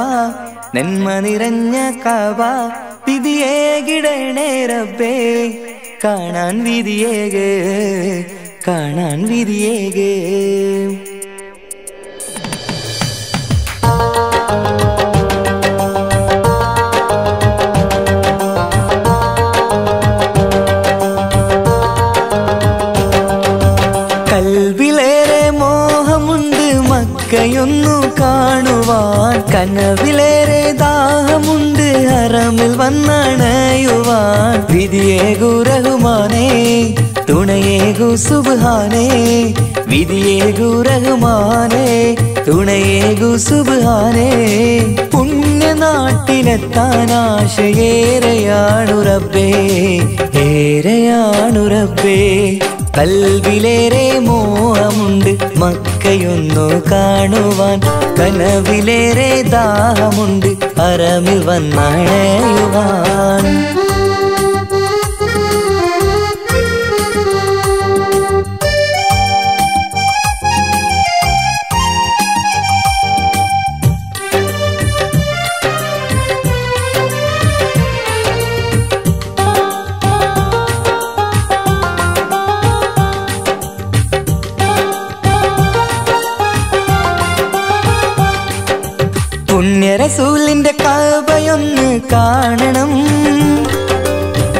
നന്മ നിറഞ്ഞ കബ വിധിയേകിടണേ റബ്ബേ. കാണാൻ വിധിയേകേ കാണാൻ വിധിയേകേ. മക്കയൊന്നു കാണുവാൻ കനവിലേറെ ദാഹമുണ്ട് ഹറമിൽ വന്നണയുവാൻ. വിധിയേകു റഹ്മാനേ തുണയേകു സുബാനേ വിധിയേകു റഹ്മാനേ തുണയേകു സുബ്ഹാനേ. പുണ്യനാട്ടിലെത്താൻ ആശയേറെയാണു റബ്ബേ ഏറെയാണു റബ്ബേ. കൽവിലേറെ മോഹമുണ്ട്. മക്കയൊന്നു കാണുവാൻ കനവിലേറെ ദാഹമുണ്ട്. അറമിൽ വന്നണയുവാൻ.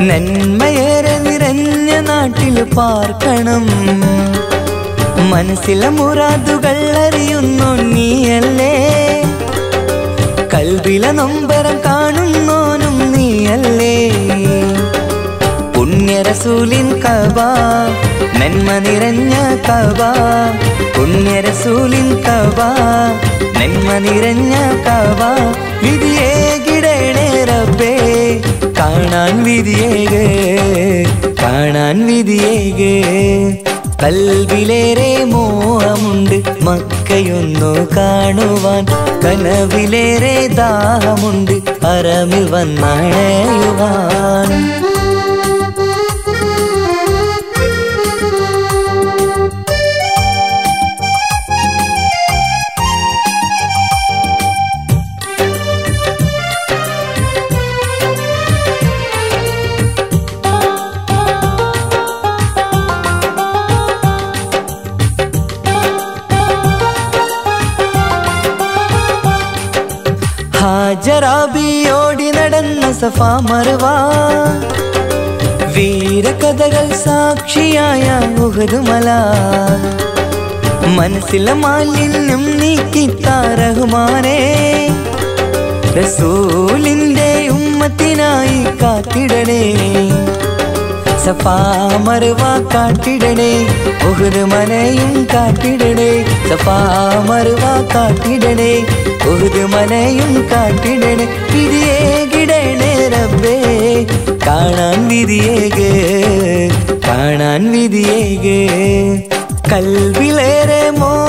നന്മയേറെ നിറഞ്ഞ നാട്ടിൽ പാർക്കണം. മനസ്സിലെ മുറാദുകൾ അറിയുന്നു നീയല്ലേ? കൽവിലെ നൊമ്പരം കാണുന്നോനും നീയല്ലേ? പുണ്യരസൂലിൻ കബ നന്മ നിറഞ്ഞ കബ പുണ്യരസൂലിൻ കബ നന്മ നിറഞ്ഞ കബ. വിധിയേ കിടണേ റബ്ബേ കാണാൻ വിധിയേകേ കാണാൻ വിധിയേകേ കൽവിലേറെ മോഹമുണ്ട് മക്കയൊന്നു കാണുവാൻ. കനവിലേറെ ദാഹമുണ്ട് അറമിൽ വന്നണയുവാൻ. ഹാജറാബിയോടി നടന്ന സഫ മറുവ. വീരകഥകൾ സാക്ഷിയായ മുഹരുമല മനസ്സിലെ മാലിന്യം നീക്കിത്താറഹുമാനേ റസൂലിന്റെ ഉമ്മത്തിനായി കാത്തിടണേ. സഫാ മറുവ കാട്ടിടണേ ഉഹുദ് മനയും കാട്ടിടണേ സഫാ മറുവ കാട്ടിടണേ ഉഹുദ് മനയും കാട്ടിടണേ വിധിയേ കിടണേ റബ്ബേ കാണാൻ വിധിയേകേ കാണാൻ വിധിയേകേ കൽവിലേറെ മോഹമുണ്ട്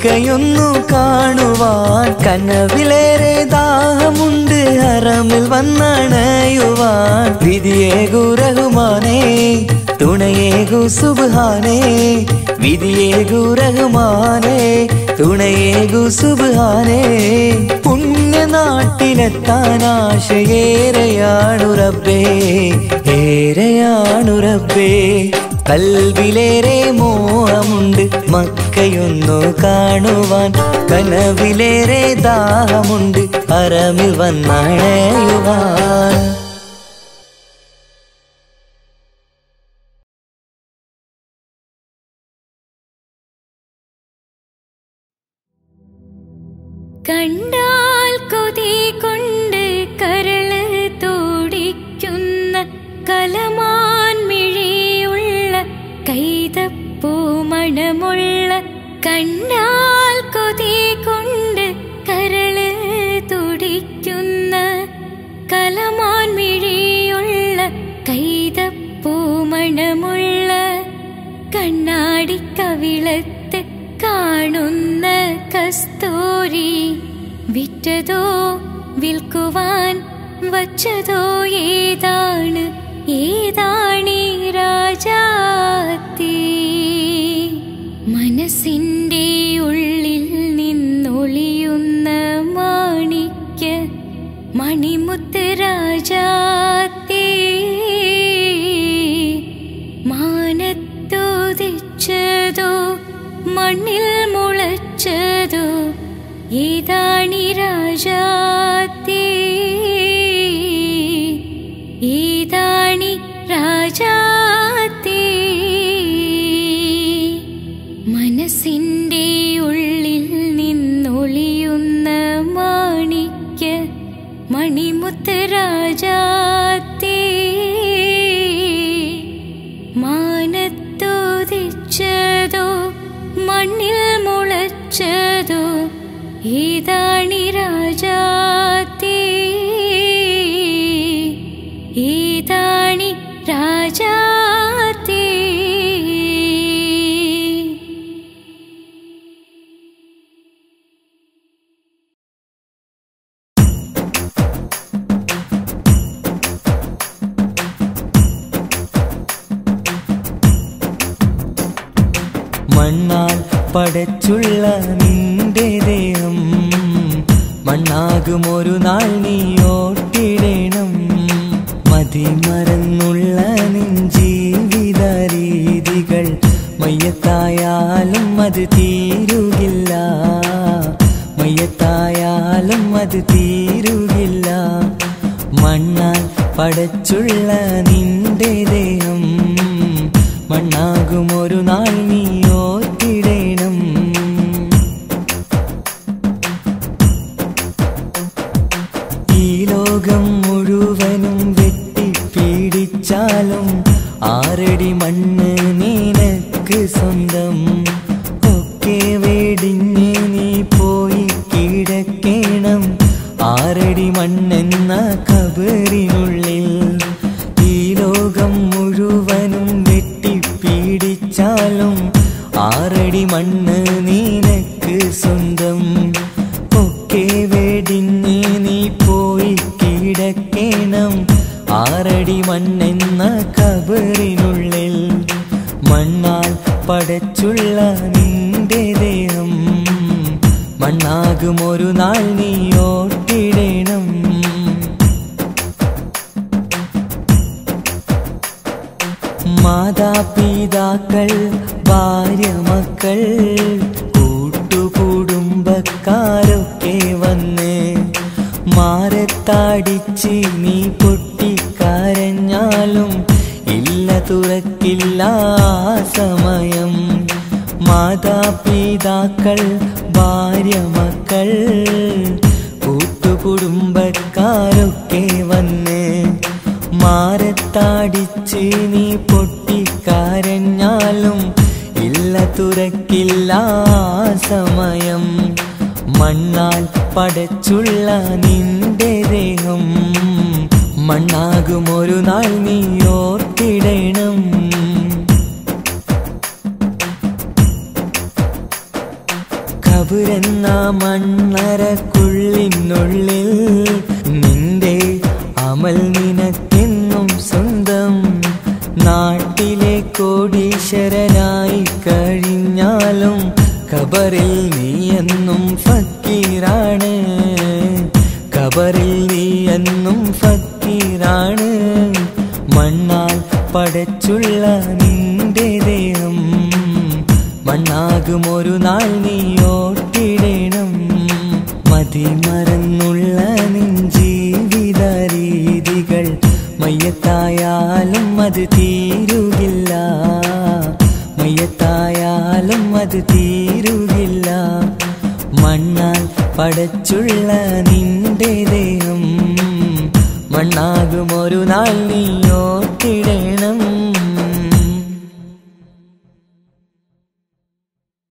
മക്കയൊന്നു കാണുവാൻ കനവിലേറെ ദാഹമുണ്ട് ഹറമിൽ വന്നണയുവാൻ. വിധിയേകു റഹ്മാനേ തുണയേകു സുബാനേ വിധിയേകു റഹ്മാനേ തുണയേകു സുബാനേ പുണ്യനാട്ടിലെത്താൻ ആശയേറെയാണു റബ്ബേ ഏറെയാണു റബ്ബേ. കൽവിലേറെ മോഹമുണ്ട്. മക്കയൊന്നു കാണുവാൻ കനവിലേറെ ദാഹമുണ്ട്. അറമിൽ വന്നണയുവാൻ. കണ്ടാൽ കൊതി കൊണ്ട് കരൾ തോടിക്കുന്ന കലമാൻ മണമുള്ള കണ്ണാൽ കൊതി കൊണ്ട് കരൾ തുടിക്കുന്ന കലമാൻ മിഴിയുള്ള കൈതപ്പൂ മണമുള്ള കണ്ണാടി കവിളത്ത് കാണുന്ന കസ്തൂരി വിറ്റതോ വിൽക്കുവാൻ വച്ചതോ ഏതാണ്? ഏതാണീ രാജാത്തി sin നിനക്ക് സ്വന്തം ഒക്കെ വെടിഞ്ഞ് നീ പോയി കിടക്കണം. ആറടി മണ്ണെന്ന കബറിനുള്ളിൽ മണ്ണാൽ പടച്ചുള്ള നിന്റെ ദേഹം. മണ്ണാകും ഒരു നാൾ നീ മാരത്താടിച്ച് നീ പൊട്ടിക്കരഞ്ഞാലും ഇല്ല തുറക്കില്ല സമയം. മാതാപിതാക്കൾ ഭാര്യ മക്കൾ കൂട്ടുകുടുംബക്കാരൊക്കെ വന്ന്. മാരത്താടിച്ച് നീ പൊട്ടിക്കരഞ്ഞാലും ഇല്ല തുറക്കില്ല സമയം. മണ്ണാൽ പടച്ചുള്ള നിന്റെ ദേഹം. മണ്ണാകും ഒരു നാൾ നീ ഓർത്തിടണം കപുരെന്ന മണ്ണറക്കുള്ളിനുള്ളിൽ നിന്റെ അമൽ നിനക്കെന്നും സ്വന്തം നാട്ടിലെ കോടീശ്വരനായി കഴിഞ്ഞാലും കബറിൽ നീ എന്നും ഫക്കീറാണ് കബറിൽ നീ എന്നും ഫക്കീറാണ് മണ്ണാൽ പടച്ചുള്ള നിന്റെ ദേഹം. മണ്ണാകും ഒരു നാൾ നീ മതി മറന്നുള്ള നിൻ ജീവിത രീതികൾ. മയ്യത്തായാലും അത് തീരുകില്ല. മയ്യത്തായാലും അത് തീരുകില്ല പടച്ചുള്ള നിന്റെ ദേഹം മണ്ണാകും ഒരു നാൾ നീ ഓർ